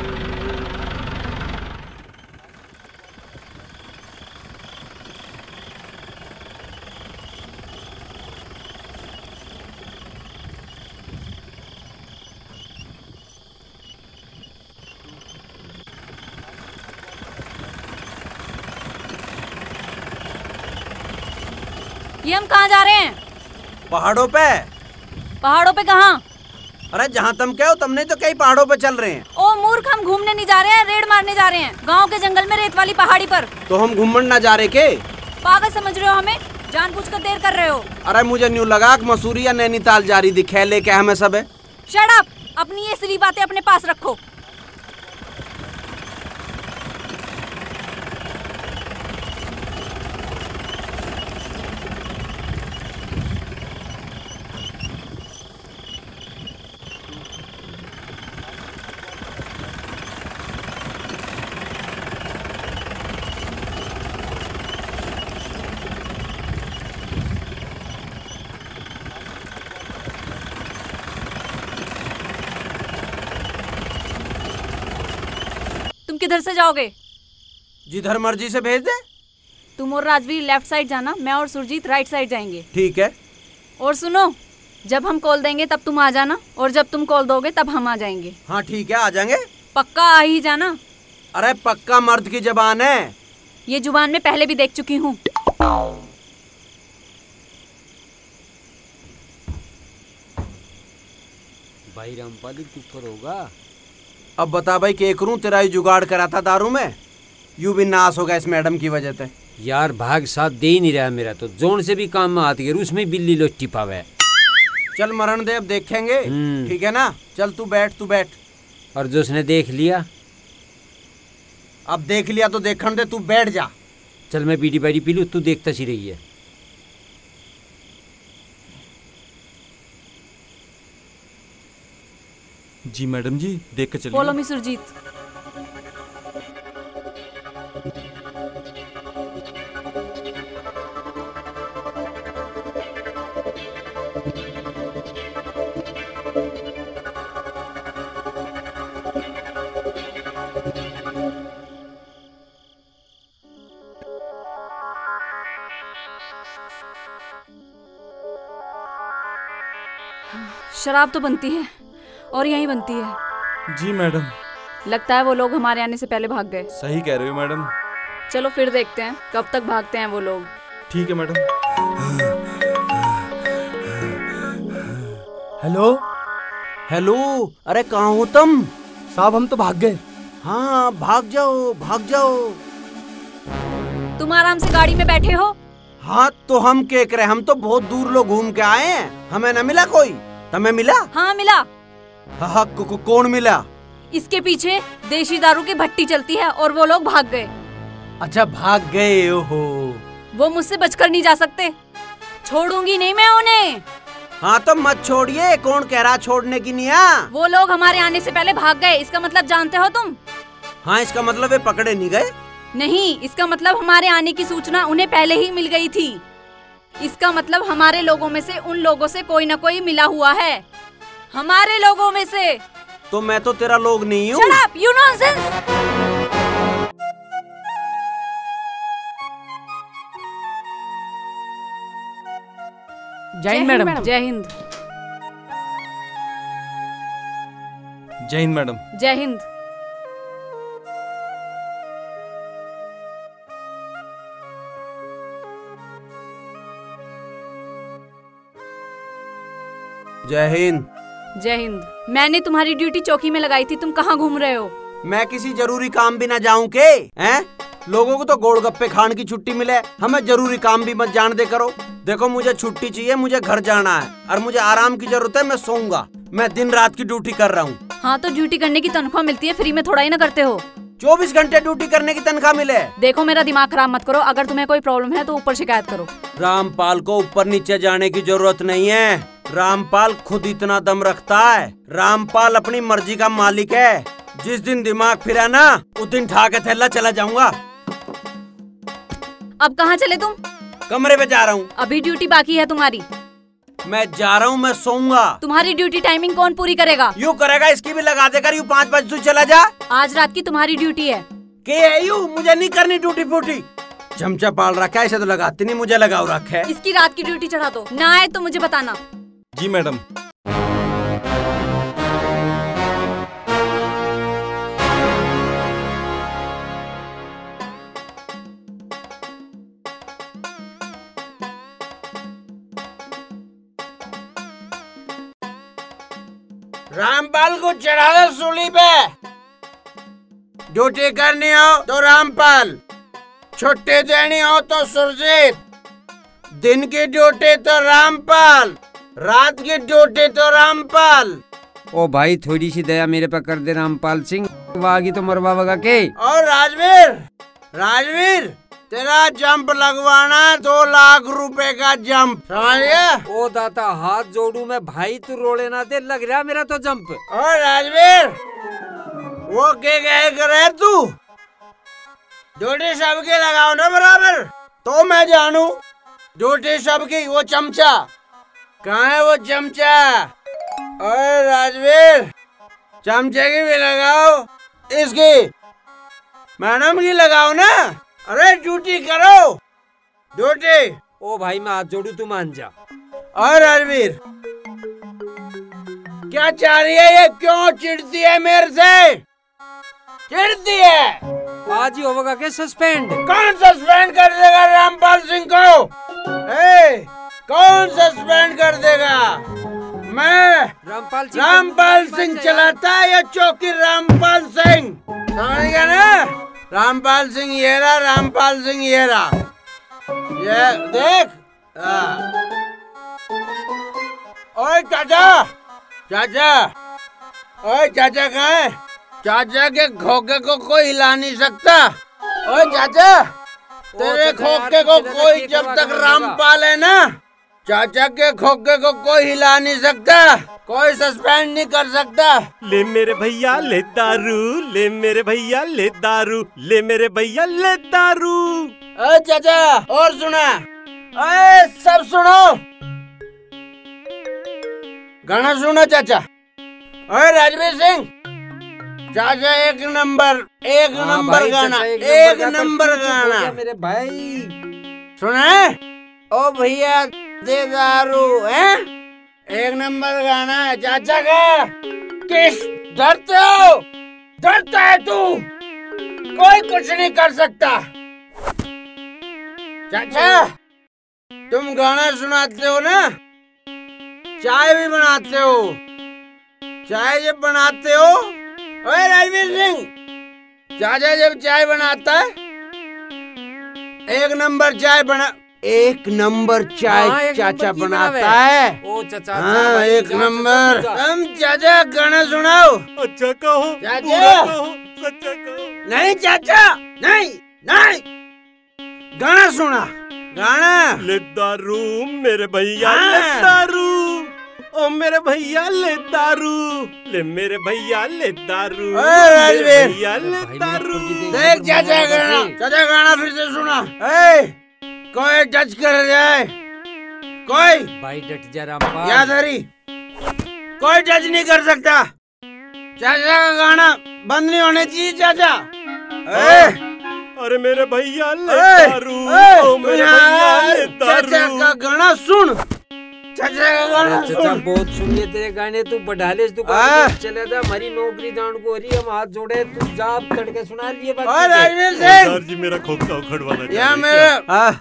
S5: ये हम कहाँ जा रहे हैं?
S1: पहाड़ों पे?
S5: पहाड़ों पे कहाँ?
S1: अरे जहाँ तुम कहो तुमने तो कई पहाड़ों पे चल रहे हैं।
S5: ओ मूर्ख हम घूमने नहीं जा रहे हैं रेड मारने जा रहे हैं। गाँव के जंगल में रेत वाली पहाड़ी पर।
S1: तो हम घूमन ना जा रहे के?
S5: पागल समझ रहे हो हमें? जानबूझकर देर कर रहे हो।
S1: अरे मुझे न्यू लगा मसूरी या नैनीताल जा रही दिखे लेके हमें सब है?
S5: शट अप अपनी ये सिली बातें अपने पास रखो। किधर से जाओगे?
S1: जिधर मर्ज़ी से भेज दे।
S5: तुम और राजवीर लेफ़्ट साइड जाना मैं और सुरजीत राइट साइड जाएँगे।
S1: ठीक है।
S5: और सुनो जब हम कॉल देंगे तब तुम आ जाना और जब तुम कॉल दोगे तब हम आ जाएँगे।
S1: हाँ ठीक है आ जाएँगे।
S5: पक्का आ ही जाना?
S1: अरे पक्का मर्द की जबान है।
S5: ये ज़ुबान में पहले भी देख चुकी हूँ।
S4: भाई रामपाल ऊपर होगा।
S1: अब बता भाई के करूँ तेरा ही जुगाड़ करा था दारू में? यू भी नाश होगा इस मैडम की वजह से।
S4: यार भाग साथ दे ही नहीं रहा मेरा तो। जोन से भी काम में आती है उसमें बिल्ली लोटी पावे।
S1: चल मरण दे अब देखेंगे ठीक है ना? चल तू बैठ तू बैठ।
S4: और जो उसने देख लिया?
S1: अब देख लिया तो देखने दे तू बैठ जा।
S4: चल मैं बीडी बाड़ी पी लू तू देखता सी रही है।
S3: जी मैडम जी देख के
S5: फॉलो मी सुरजीत शराब तो बनती है। और यहीं बनती है।
S3: जी मैडम।
S5: लगता है वो लोग हमारे आने से पहले भाग गए।
S3: सही कह रहे हो मैडम।
S5: चलो फिर देखते हैं कब तक भागते हैं वो लोग।
S3: ठीक है मैडम।
S12: हेलो?
S1: हेलो? अरे कहाँ हो तुम?
S12: साहब हम तो भाग गए।
S1: हाँ भाग जाओ भाग जाओ।
S5: तुम आराम से गाड़ी में बैठे हो?
S1: हाँ तो हम के करे? हम तो बहुत दूर लोग घूम के आए हैं। हमें न मिला कोई? तुम्हें मिला?
S5: हाँ मिला।
S1: हाँ को, को, कौन मिला?
S5: इसके पीछे देशी दारू की भट्टी चलती है और वो लोग भाग गए।
S1: अच्छा भाग गए ओहो।
S5: वो मुझसे बचकर नहीं जा सकते। छोड़ूँगी नहीं मैं उन्हें।
S1: हाँ तो मत छोड़िए कौन कह रहा छोड़ने की नहीं आ?
S5: वो लोग हमारे आने से पहले भाग गए इसका मतलब जानते हो तुम?
S1: हाँ इसका मतलब वे पकड़े नहीं गए?
S5: नहीं इसका मतलब हमारे आने की सूचना उन्हें पहले ही मिल गई थी। इसका मतलब हमारे लोगों में से उन लोगों से कोई न कोई मिला हुआ है। हमारे लोगों में से।
S1: तो मैं तो तेरा लोग नहीं हूँ।
S5: Up, you
S6: जय हिंद मैडम।
S5: जय हिंद।
S3: जय हिंद मैडम।
S5: जय हिंद।
S1: जय हिंद।
S5: जय हिंद। मैंने तुम्हारी ड्यूटी चौकी में लगाई थी तुम कहाँ घूम रहे हो?
S1: मैं किसी ज़रूरी काम भी ना जाऊँ के? हैं? लोगों को तो गोलगप्पे खान की छुट्टी मिले हमें ज़रूरी काम भी मत जान दे करो। देखो मुझे छुट्टी चाहिए मुझे घर जाना है और मुझे आराम की ज़रूरत है मैं सोऊँगा। मैं दिन रात की ड्यूटी कर रहा हूँ।
S5: हाँ तो ड्यूटी करने की तनख्वाह मिलती है फ्री में थोड़ा ही ना करते हो।
S1: चौबीस घंटे ड्यूटी करने की तनख्वाह मिले।
S5: देखो मेरा दिमाग खराब मत करो अगर तुम्हें कोई प्रॉब्लम है तो ऊपर शिकायत करो।
S1: रामपाल को ऊपर नीचे जाने की ज़रूरत नहीं है। रामपाल खुद इतना दम रखता है। रामपाल अपनी मर्ज़ी का मालिक है। जिस दिन दिमाग फिरा ना उस दिन ठा के थैला चला जाऊँगा।
S5: अब कहाँ चले तुम?
S1: कमरे पे जा रहा हूँ।
S5: अभी ड्यूटी बाकी है तुम्हारी।
S1: मैं जा रहा हूँ मैं सोऊँगा।
S5: तुम्हारी ड्यूटी टाइमिंग कौन पूरी करेगा?
S1: यू करेगा इसकी भी लगा देकर यू पाँच बजे तू चला जा।
S5: आज रात की तुम्हारी ड्यूटी है।
S1: के है यू मुझे नहीं करनी ड्यूटी फूटी चमचा पाल रखा है इसे तो लगाती नहीं मुझे लगाओ रखा है।
S5: इसकी रात की ड्यूटी चढ़ा दो। ना आए तो मुझे बताना।
S3: जी मैडम।
S1: रामपाल को चढ़ा दो सूली पे। ड्यूटी करनी हो तो रामपाल छुट्टी देनी हो तो सुरजीत। दिन की ड्यूटी तो रामपाल रात के ड्यूटी तो रामपाल।
S4: ओ भाई थोड़ी सी दया मेरे पे कर दे रामपाल सिंह। वागी तो मरवा वगा के।
S1: और राजवीर राजवीर तेरा जंप लगवाना दो लाख रुपए का जंप। समझ गया
S4: ओ दाता हाथ जोड़ू मैं भाई तू रोले ना दे लग रहा मेरा तो जंप।
S1: और राजवीर वो के गए करे तू? ड्यूटी सबकी लगाओ ना बराबर। तो मैं जानू ड्यूटी सबकी वो चमचा। कहाँ है वो चमचा? और राजवीर चमचे की भी लगाओ। इसकी मैडम की लगाओ ना। अरे ड्यूटी करो। ड्यूटी।
S4: ओ भाई मैं हाथ जोड़ू तू मान जा।
S1: और राजवीर क्या चाह रही है ये? क्यों चिढ़ती है मेरे से? चिढ़ती है?
S4: आज ही होगा के सस्पेंड
S1: कौन सस्पेंड कर देगा रामपाल सिंह को? ए, कौन सस्पेंड कर देगा? मैं
S4: रामपाल सिंह
S1: रामपाल सिंह चलाता है या चौकी रामपाल सिंह? समझ गया ना? रामपाल सिंह ये रहा रामपाल सिंह ये रहा। ये देख हाँ। ओए चाचा चाचा ओए चाचा कहाँ है? चाचा के खोखे को कोई हिला नहीं सकता। ओए चाचा तेरे
S4: चाचा
S1: खोखे को कोई जब तक रामपाल है ना? चाचा के खोखे को कोई हिला नहीं सकता कोई सस्पेंड नहीं कर सकता।
S2: ले मेरे भैया ले दारू ले मेरे भैया ले दारू ले मेरे भैया ले दारू।
S1: अरे चाचा और सुना। अरे सब सुनो। गाना सुनो चाचा। अरे राजवीर सिंह। चाचा एक नंबर एक
S4: हाँ
S1: नंबर गाना
S4: एक नंबर गाना, हो मेरे भाई।
S1: सुना? है ओ भैया दे दारू है? एक नंबर गाना है, चाचा का। किस, डरते हो? डरता है तू। कोई कुछ नहीं कर सकता। चाचा, तुम गाना सुनाते हो ना? चाय भी बनाते हो। चाय जब बनाते हो, ओए रणवीर सिंह, चाचा जब चाय बनाता है, एक नंबर चाय बना एक नंबर चाय
S4: हाँ,
S1: चाचा बनाता है।
S4: ओ चाचा
S1: हाँ एक नंबर। हम चाचा गाना सुनाओ।
S2: अच्छा कहो
S1: चाचा।
S2: सच्चा कहो।
S1: नहीं चाचा नहीं नहीं। गाना सुना गाना।
S2: ले दारू मेरे भैया
S1: हाँ।
S2: ले दारू ओ मेरे भैया ले दारू ले मेरे भैया ले दारू भैया ले दारू
S1: देख चाचा गाना चाचा गाना फिर से सुना। ए, कोई टच कर जाए कोई?
S4: भाई डट जा रामपाल।
S1: याद हरी कोई टच नहीं कर सकता। चाचा का गाना बंद नहीं होने चाहिए चाचा। ए,
S2: अरे मेरे भैया ले
S1: तारू,
S2: दारू ओ मेरे भैया ले
S1: चाचा का गाना सुन। चाचा
S4: बहुत सुन लिए तेरे गाने तू बढ़ा ले। दुकान चले जा हमारी नौकरी जान को हो रही हम हाथ जोड़े तू जा तड़के सुना लिए बात
S1: और राजवीर
S2: सरदार
S1: सिंह
S2: जी मेरा खोखा उखड़वाना
S1: यहाँ
S2: चाहिए
S1: मेरे? हाँ,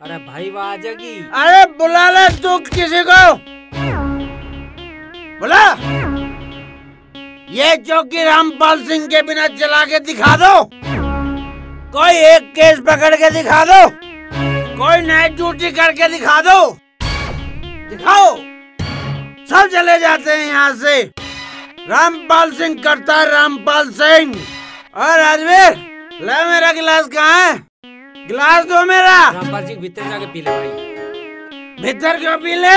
S4: अरे भाई वहाँ आ जाएगी।
S1: अरे बुला ले तू किसी को। बुला। ये चौकी रामपाल सिंह के बिना चला के दिखा दो। कोई एक केस पकड़ के दिखा दो। कोई नाइट ड्यूटी करके दिखा दो। दिखाओ। सब चले जाते हैं यहाँ से। रामपाल सिंह करता है रामपाल सिंह और राजवीर ले मेरा गिलास कहाँ है? गिलास दो मेरा।
S4: रामपाल सिंह भीतर जाके पी ले भाई।
S1: भीतर क्यों पी ले?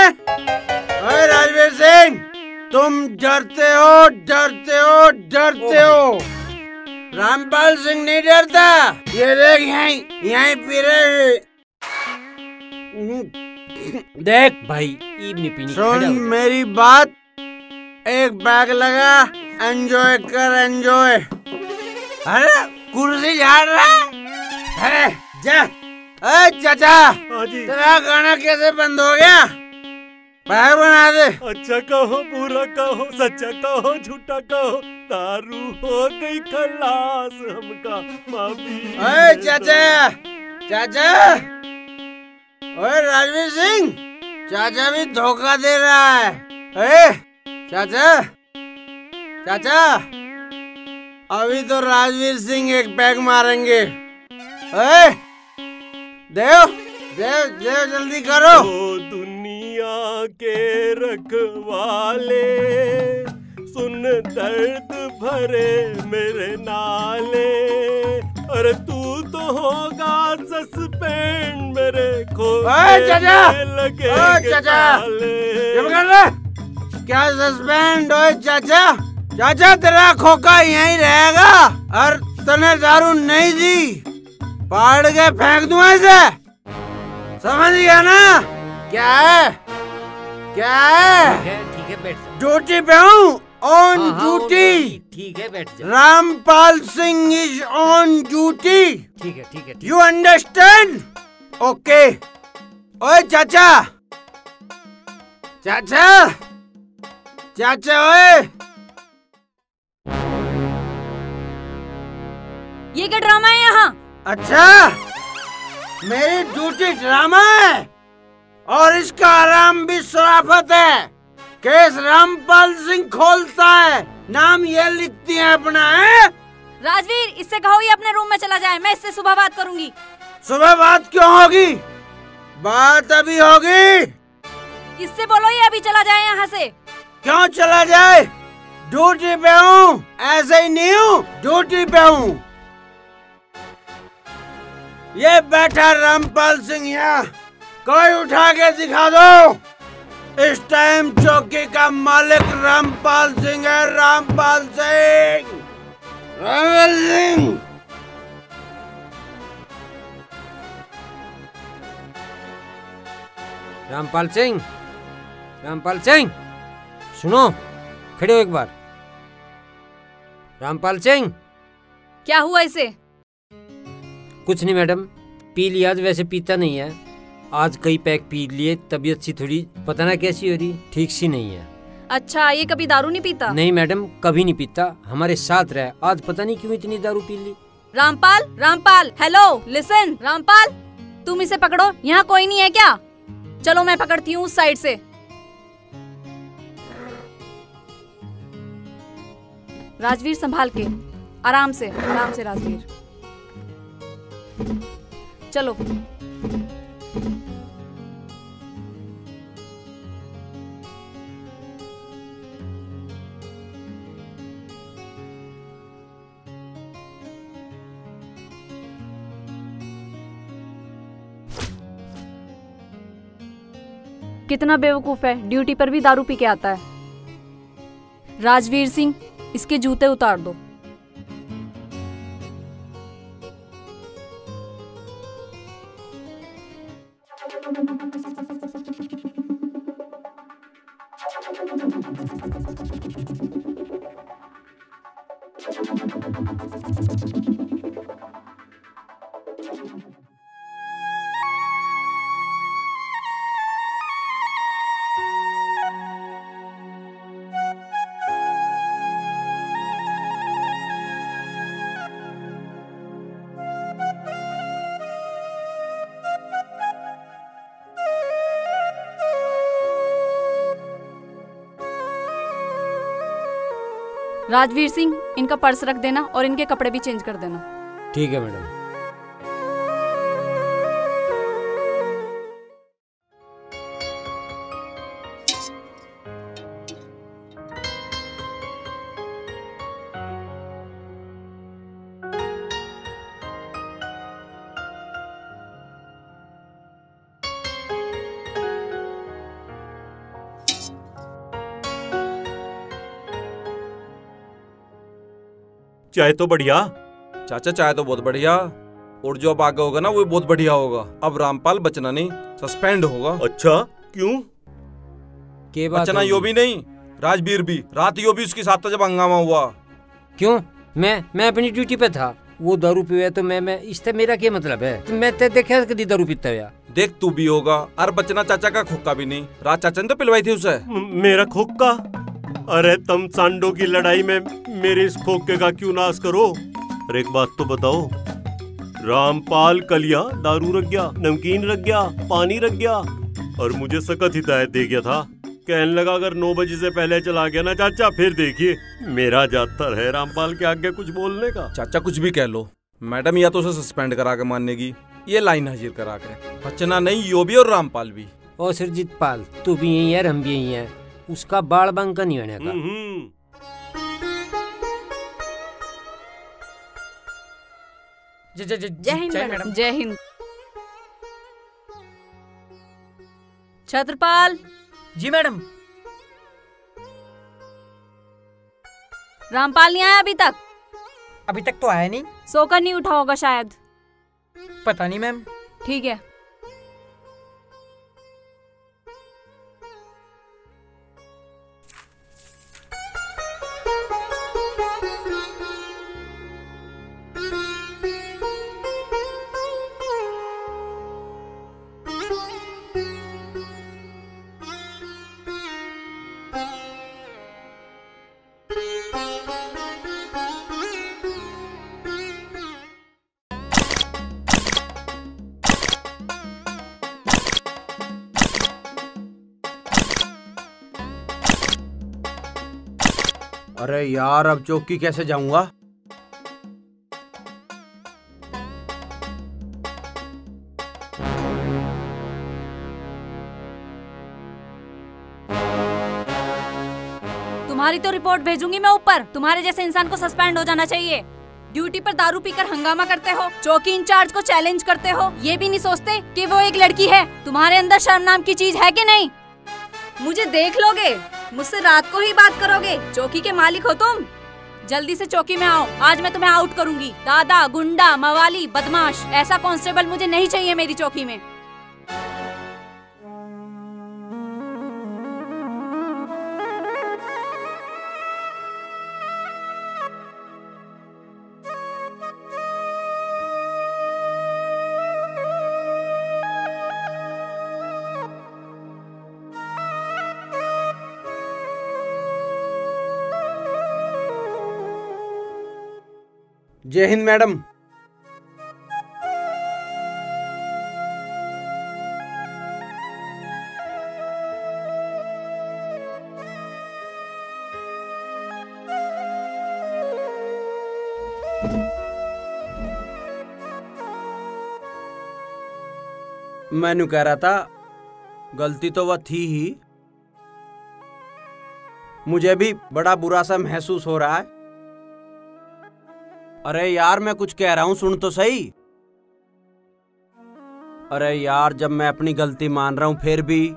S1: ओए राजवीर सिंह तुम डरते हो डरते हो डरते हो। रामपाल सिंह नहीं डरता। ये देख यहीं यहीं पी रहे देख
S4: भाई ईब नहीं पीनी
S1: सुन
S4: हो।
S1: मेरी बात। एक बैग लगा एंजॉय कर एंजॉय अरे कुर्सी झाड़ रहा है? अरे जा। अरे चाचा तेरा गाना कैसे बंद हो गया? बैग बना दे।
S2: अच्छा कहो पूरा कहो सच्चा कहो झूठा कहो दारू हो गई खलास हमका माफ़ी
S1: ओए चाचा चाचा। ओए, राजवीर सिंह! चाचा भी धोखा दे रहा है। ए चाचा चाचा, अभी तो राजवीर सिंह एक पैग मारेंगे। ए देव देव देव, जल्दी करो।
S2: ओ दुनिया के रखवाले, सुन दर्द भरे मेरे नाले। अरे तो होगा सस्पेंड मेरे खो
S1: ओए चाचा! चाचा! चुप कर ले क्या सस्पेंड? ओए चाचा! चाचा तेरा खोखा यहीं रहेगा। और तने दारू नहीं दी। पाड़ के फेंक दूँ ऐसे समझ गया ना? क्या है? क्या है?
S4: ठीक है बैठ
S1: ड्यूटी पे हूँ। ऑन
S4: हाँ, हाँ,
S1: ड्यूटी
S4: ठीक है बैठ
S1: Rampal Singh is on duty
S4: ठीक है ठीक है
S1: यू अंडरस्टैंड ओके ओए चाचा। चाचा। चाचा ओए।
S5: ये क्या ड्रामा है यहाँ?
S1: अच्छा। मेरी ड्यूटी ड्रामा है। और इसका आराम भी शराफत है। केस रामपाल सिंह खोलता है। नाम ये लिखती है अपना है?
S5: राजवीर इससे कहो ये अपने रूम में चला जाए मैं इससे सुबह बात करूँगी।
S1: सुबह बात क्यों होगी? बात अभी होगी।
S5: इससे बोलो ये अभी चला जाए यहाँ से।
S1: क्यों चला जाए? ड्यूटी पे हूँ ऐसे ही नहीं हूँ ड्यूटी पे हूँ। ये बैठा रामपाल सिंह यहाँ कोई उठा के दिखा दो। इस टाइम चौकी का मालिक रामपाल सिंह है रामपाल सिंह। रामपाल सिंह।
S4: रामपाल सिंह रामपाल सिंह सुनो खड़े हो एक बार। रामपाल सिंह।
S5: क्या हुआ इसे?
S4: कुछ नहीं मैडम पी लिया तो वैसे पीता नहीं है। आज कई पैक पी लिए तबीयत सी थोड़ी पता ना कैसी हो रही ठीक सी नहीं है।
S5: अच्छा ये कभी दारू नहीं पीता?
S4: नहीं मैडम कभी नहीं पीता हमारे साथ रहे आज पता नहीं क्यों इतनी दारू पी ली।
S5: रामपाल रामपाल हेलो लिसन रामपाल तुम इसे पकड़ो यहाँ कोई नहीं है क्या? चलो मैं पकड़ती हूँ उस साइड से। राजवीर संभाल के आराम से आराम से राजवीर। चलो। कितना बेवकूफ़ है। ड्यूटी पर भी दारू पी के आता है। राजवीर सिंह, इसके जूते उतार दो। राजवीर सिंह, इनका पर्स रख देना और इनके कपड़े भी चेंज कर देना।
S4: ठीक है मैडम।
S2: चाय तो बढ़िया।
S3: चाचा चाय तो बहुत बढ़िया। और जो अब आगे होगा ना वो बहुत बढ़िया होगा। अब रामपाल बचना नहीं सस्पेंड होगा।
S2: अच्छा क्यों?
S4: के बात
S3: बचना यो भी नहीं राजवीर भी। रात यो भी उसके साथ जब हंगामा हुआ।
S4: क्यों? मैं मैं अपनी ड्यूटी पे था। वो दारू पीवे तो मैं मैं इससे मेरा क्या मतलब है? तो मैं ते देखा कभी दारू पीता हुआ?
S3: देख तू भी होगा। और बचना चाचा का खोखा भी नहीं। रात चाचा ने तो पिलवाई थी उसे।
S2: म- मेरा खोखा? अरे तुम सांडो की लड़ाई में मेरे इस खोखे का क्यों नाश करो? अरे एक बात तो बताओ। रामपाल कलिया दारू रख गया नमकीन रख गया पानी रख गया और मुझे सख्त हिदायत दे गया था। कहने लगा अगर नौ बजे से पहले चला गया ना चाचा फिर देखिए मेरा जातर है रामपाल के आगे कुछ बोलने का।
S3: चाचा कुछ भी कह लो। मैडम या तो उसे सस्पेंड करा के मानेगी ये लाइन हाजिर करा के। बचना नहीं यो भी और रामपाल भी।
S4: ओ सुरजीत पाल तू भी यही है हम भी यही हैं। उसका बाल बंका नहीं होने का
S6: जय जय जय
S5: जय हिंद मैडम। जय हिंद। छत्रपाल।
S6: जी मैडम।
S5: रामपाल नहीं आया अभी तक?
S6: अभी तक तो आया नहीं।
S5: सोकर नहीं उठा होगा शायद।
S6: पता नहीं मैम।
S5: ठीक है।
S1: अरे यार, अब चौकी कैसे जाऊँगा?
S5: तुम्हारी तो रिपोर्ट भेजूँगी मैं ऊपर। तुम्हारे जैसे इंसान को सस्पेंड हो जाना चाहिए। ड्यूटी पर दारू पीकर हंगामा करते हो, चौकी इंचार्ज को चैलेंज करते हो। ये भी नहीं सोचते कि वो एक लड़की है। तुम्हारे अंदर शर्म नाम की चीज़ है कि नहीं? मुझे देख लोगे? मुझसे रात को ही बात करोगे? चौकी के मालिक हो तुम? जल्दी से चौकी में आओ। आज मैं तुम्हें आउट करूँगी। दादा, गुंडा, मवाली, बदमाश, ऐसा कांस्टेबल मुझे नहीं चाहिए मेरी चौकी में।
S1: जय हिंद, मैडम। मैनू कह रहा था, गलती तो वह थी ही। मुझे भी बड़ा बुरा सा महसूस हो रहा है। अरे यार, मैं कुछ कह रहा हूँ, सुन तो सही। अरे यार, जब मैं अपनी गलती मान रहा हूँ, फिर भी।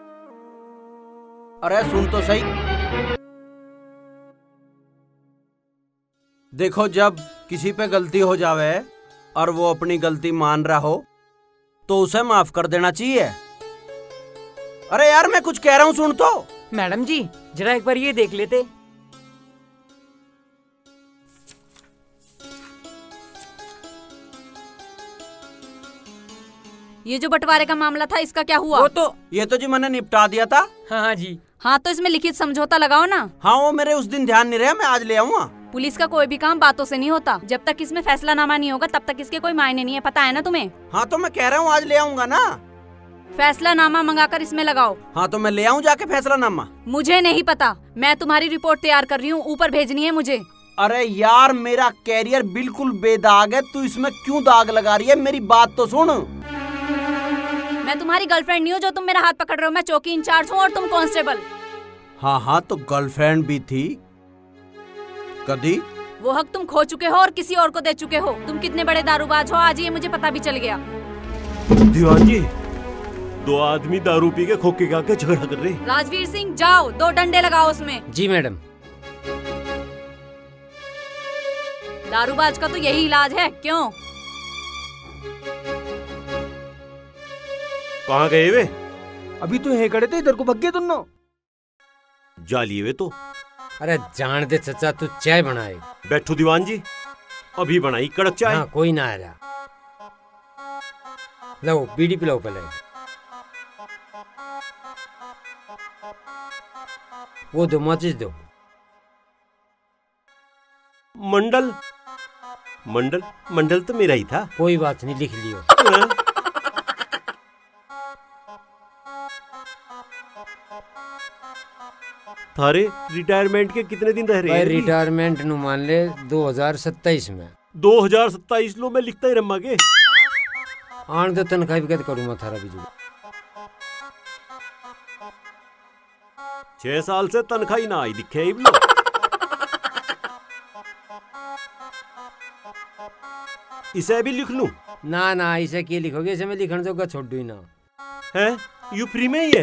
S1: अरे, सुन तो सही। देखो, जब किसी पे गलती हो जावे और वो अपनी गलती मान रहा हो तो उसे माफ़ कर देना चाहिए। अरे यार, मैं कुछ कह रहा हूँ, सुन तो।
S6: मैडम जी, जरा एक बार ये देख लेते।
S5: ये जो बंटवारे का मामला था इसका क्या हुआ?
S6: वो तो
S1: ये तो जी मैंने निपटा दिया था।
S6: हाँ हाँ जी।
S5: हाँ तो इसमें लिखित समझौता लगाओ ना।
S1: हाँ वो मेरे उस दिन ध्यान नहीं रहा मैं आज ले आऊँगा
S5: पुलिस का कोई भी काम बातों से नहीं होता। जब तक इसमें फैसला नामा नहीं होगा तब तक इसके कोई मायने नहीं है पता है ना तुम्हें?
S1: हाँ तो मैं कह रहा हूँ आज ले आऊँगा ना।
S5: फैसला नामा मंगा कर इसमें लगाओ।
S1: हाँ तो मैं ले आऊँ जाके फैसला नामा
S5: मुझे नहीं पता। मैं तुम्हारी रिपोर्ट तैयार कर रही हूँ ऊपर भेजनी है मुझे।
S1: अरे यार मेरा कैरियर बिल्कुल बेदाग है तू इसमें क्यों दाग लगा रही है? मेरी बात तो सुन।
S5: मैं तुम्हारी गर्लफ्रेंड नहीं हूँ जो तुम मेरा हाथ पकड़ रहे हो। मैं चौकी इंचार्ज हूँ और तुम कांस्टेबल
S1: हाँ हाँ तो गर्लफ्रेंड भी थी। कदी?
S5: वो हक तुम खो चुके हो और किसी और को दे चुके हो। तुम कितने बड़े दारूबाज हो आज ये मुझे पता भी चल गया।
S2: दीवान जी दो आदमी दारू पी के खोखे खा के झगड़ा कर रहे
S5: राजवीर सिंह जाओ दो डंडे लगाओ उसमें।
S4: जी मैडम।
S5: दारूबाज का तो यही इलाज है क्यों?
S2: कहाँ गए वे?
S12: अभी तो यहीं खड़े थे इधर को भग गए दोनों।
S2: जालिए वे तो।
S4: अरे जान दे चचा तू चाय बनाए।
S2: बैठो दीवान जी। अभी बनाई कड़क चाय।
S4: हाँ कोई ना आ रहा लो बीड़ी पिलाओ पहले। वो दो माचिस दो।
S2: मंडल? मंडल? मंडल तो मेरा ही था।
S4: कोई बात नहीं लिख लियो।
S2: थारे रिटायरमेंट के कितने दिन रह रहे हैं?
S4: रिटायरमेंट नु मान ले 2027 में।
S2: 2027 लो मैं लिखता ही रम्मा के।
S4: आन दो तनख्वाह भी कद करूँ मैं थारा जुड़ा
S2: छह साल से तनख्वाह ही ना आई दिखे ही इसे भी लिख लूँ?
S4: ना ना इसे क्या लिखोगे? इसे मैं लिखने जोगा छोड़ दूँ ना।
S2: है? यू फ्री में ही है?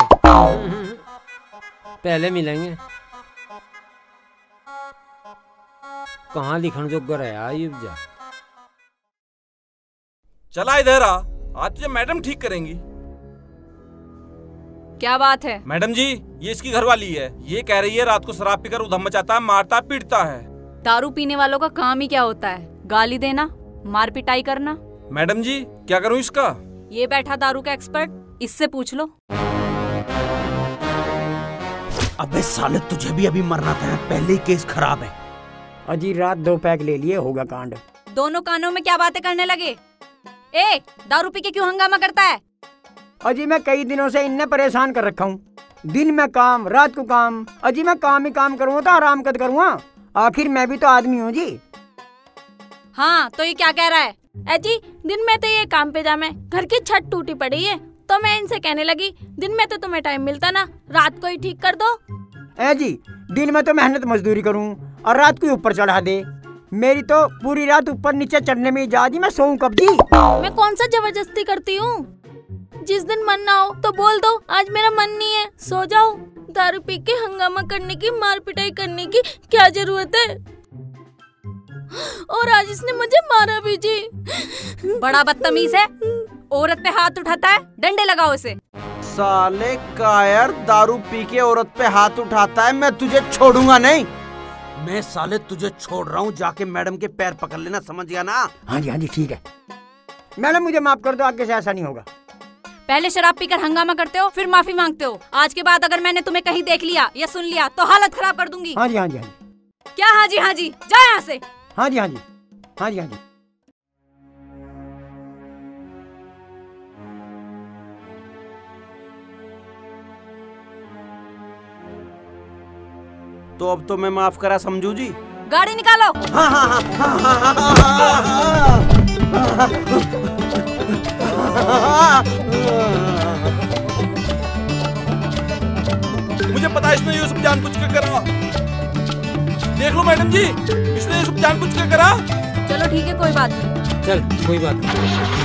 S4: पहले मिलेंगे। कहाँ लिखण जोगा रहा युब जा
S3: चला इधर आ। आज तुझे मैडम ठीक करेंगी।
S5: क्या बात है?
S3: मैडम जी ये इसकी घरवाली है। ये कह रही है रात को शराब पीकर उधम मचाता है मारता पीटता है।
S5: दारू पीने वालों का काम ही क्या होता है? गाली देना मार पिटाई करना।
S3: मैडम जी क्या करूँ इसका?
S5: ये बैठा दारू का एक्सपर्ट इससे पूछ लो।
S1: अबे साले तुझे भी अभी मरना था पहले ही केस खराब है।
S15: अजी रात दो पैक ले लिए होगा कांड।
S5: दोनों कानों में क्या बातें करने लगे? ए दारू पी के क्यों हंगामा करता है?
S15: अजी मैं कई दिनों से इनने परेशान कर रखा हूँ। दिन में काम रात को काम। अजी मैं काम ही काम करूँगा तो आराम कद करूँगा आखिर मैं भी तो आदमी हूँ जी।
S5: हाँ तो ये क्या कह रहा है?
S10: अजी दिन में तो ये काम पे जामे घर की छत टूटी पड़ी है। तो मैं इनसे कहने लगी दिन में तो तुम्हें टाइम मिलता ना रात को ही ठीक कर दो।
S15: ए जी दिन में तो मेहनत मजदूरी करूँ और रात को ही ऊपर चढ़ा दे। मेरी तो पूरी रात ऊपर नीचे चढ़ने में ही जा जी मैं सोऊं कब जी?
S10: मैं कौन सा ज़बरदस्ती करती हूँ? जिस दिन मन ना हो तो बोल दो आज मेरा मन नहीं है सो जाओ। दारू पी के हंगामा करने की मार पिटाई करने की क्या ज़रूरत है? और आज इसने मुझे मारा भी जी।
S5: बड़ा बदतमीज है। औरत पे हाथ उठाता है डंडे लगाओ इसे।
S1: साले कायर दारू पी के औरत पे हाथ उठाता है मैं तुझे छोड़ूँगा नहीं। मैं साले तुझे छोड़ रहा हूँ जाके मैडम के पैर पकड़ लेना समझ गया ना?
S15: हाँ जी हाँ जी ठीक है। मैडम मुझे माफ़ कर दो आगे से ऐसा नहीं होगा।
S5: पहले शराब पीकर हंगामा करते हो फिर माफ़ी मांगते हो। आज के बाद अगर मैंने तुम्हें कहीं देख लिया या सुन लिया तो हालत खराब कर दूँगी।
S15: हाँ जी हाँ जी हाँ जी।
S5: क्या? हाँ जी हाँ जी। जा यहाँ से।
S15: हाँ जी हाँ जी। हाँ जी हाँ जी।
S1: तो अब तो मैं माफ़ करा समझू जी
S5: गाड़ी निकालो
S1: हाँ हाँ हाँ हाँ हाँ हाँ हाँ
S3: मुझे पता है इसने ये सब जानबूझ के करा देख लो मैडम जी इसने ये सब जानबूझ के करा
S5: चलो ठीक है कोई बात नहीं
S4: चल कोई बात नहीं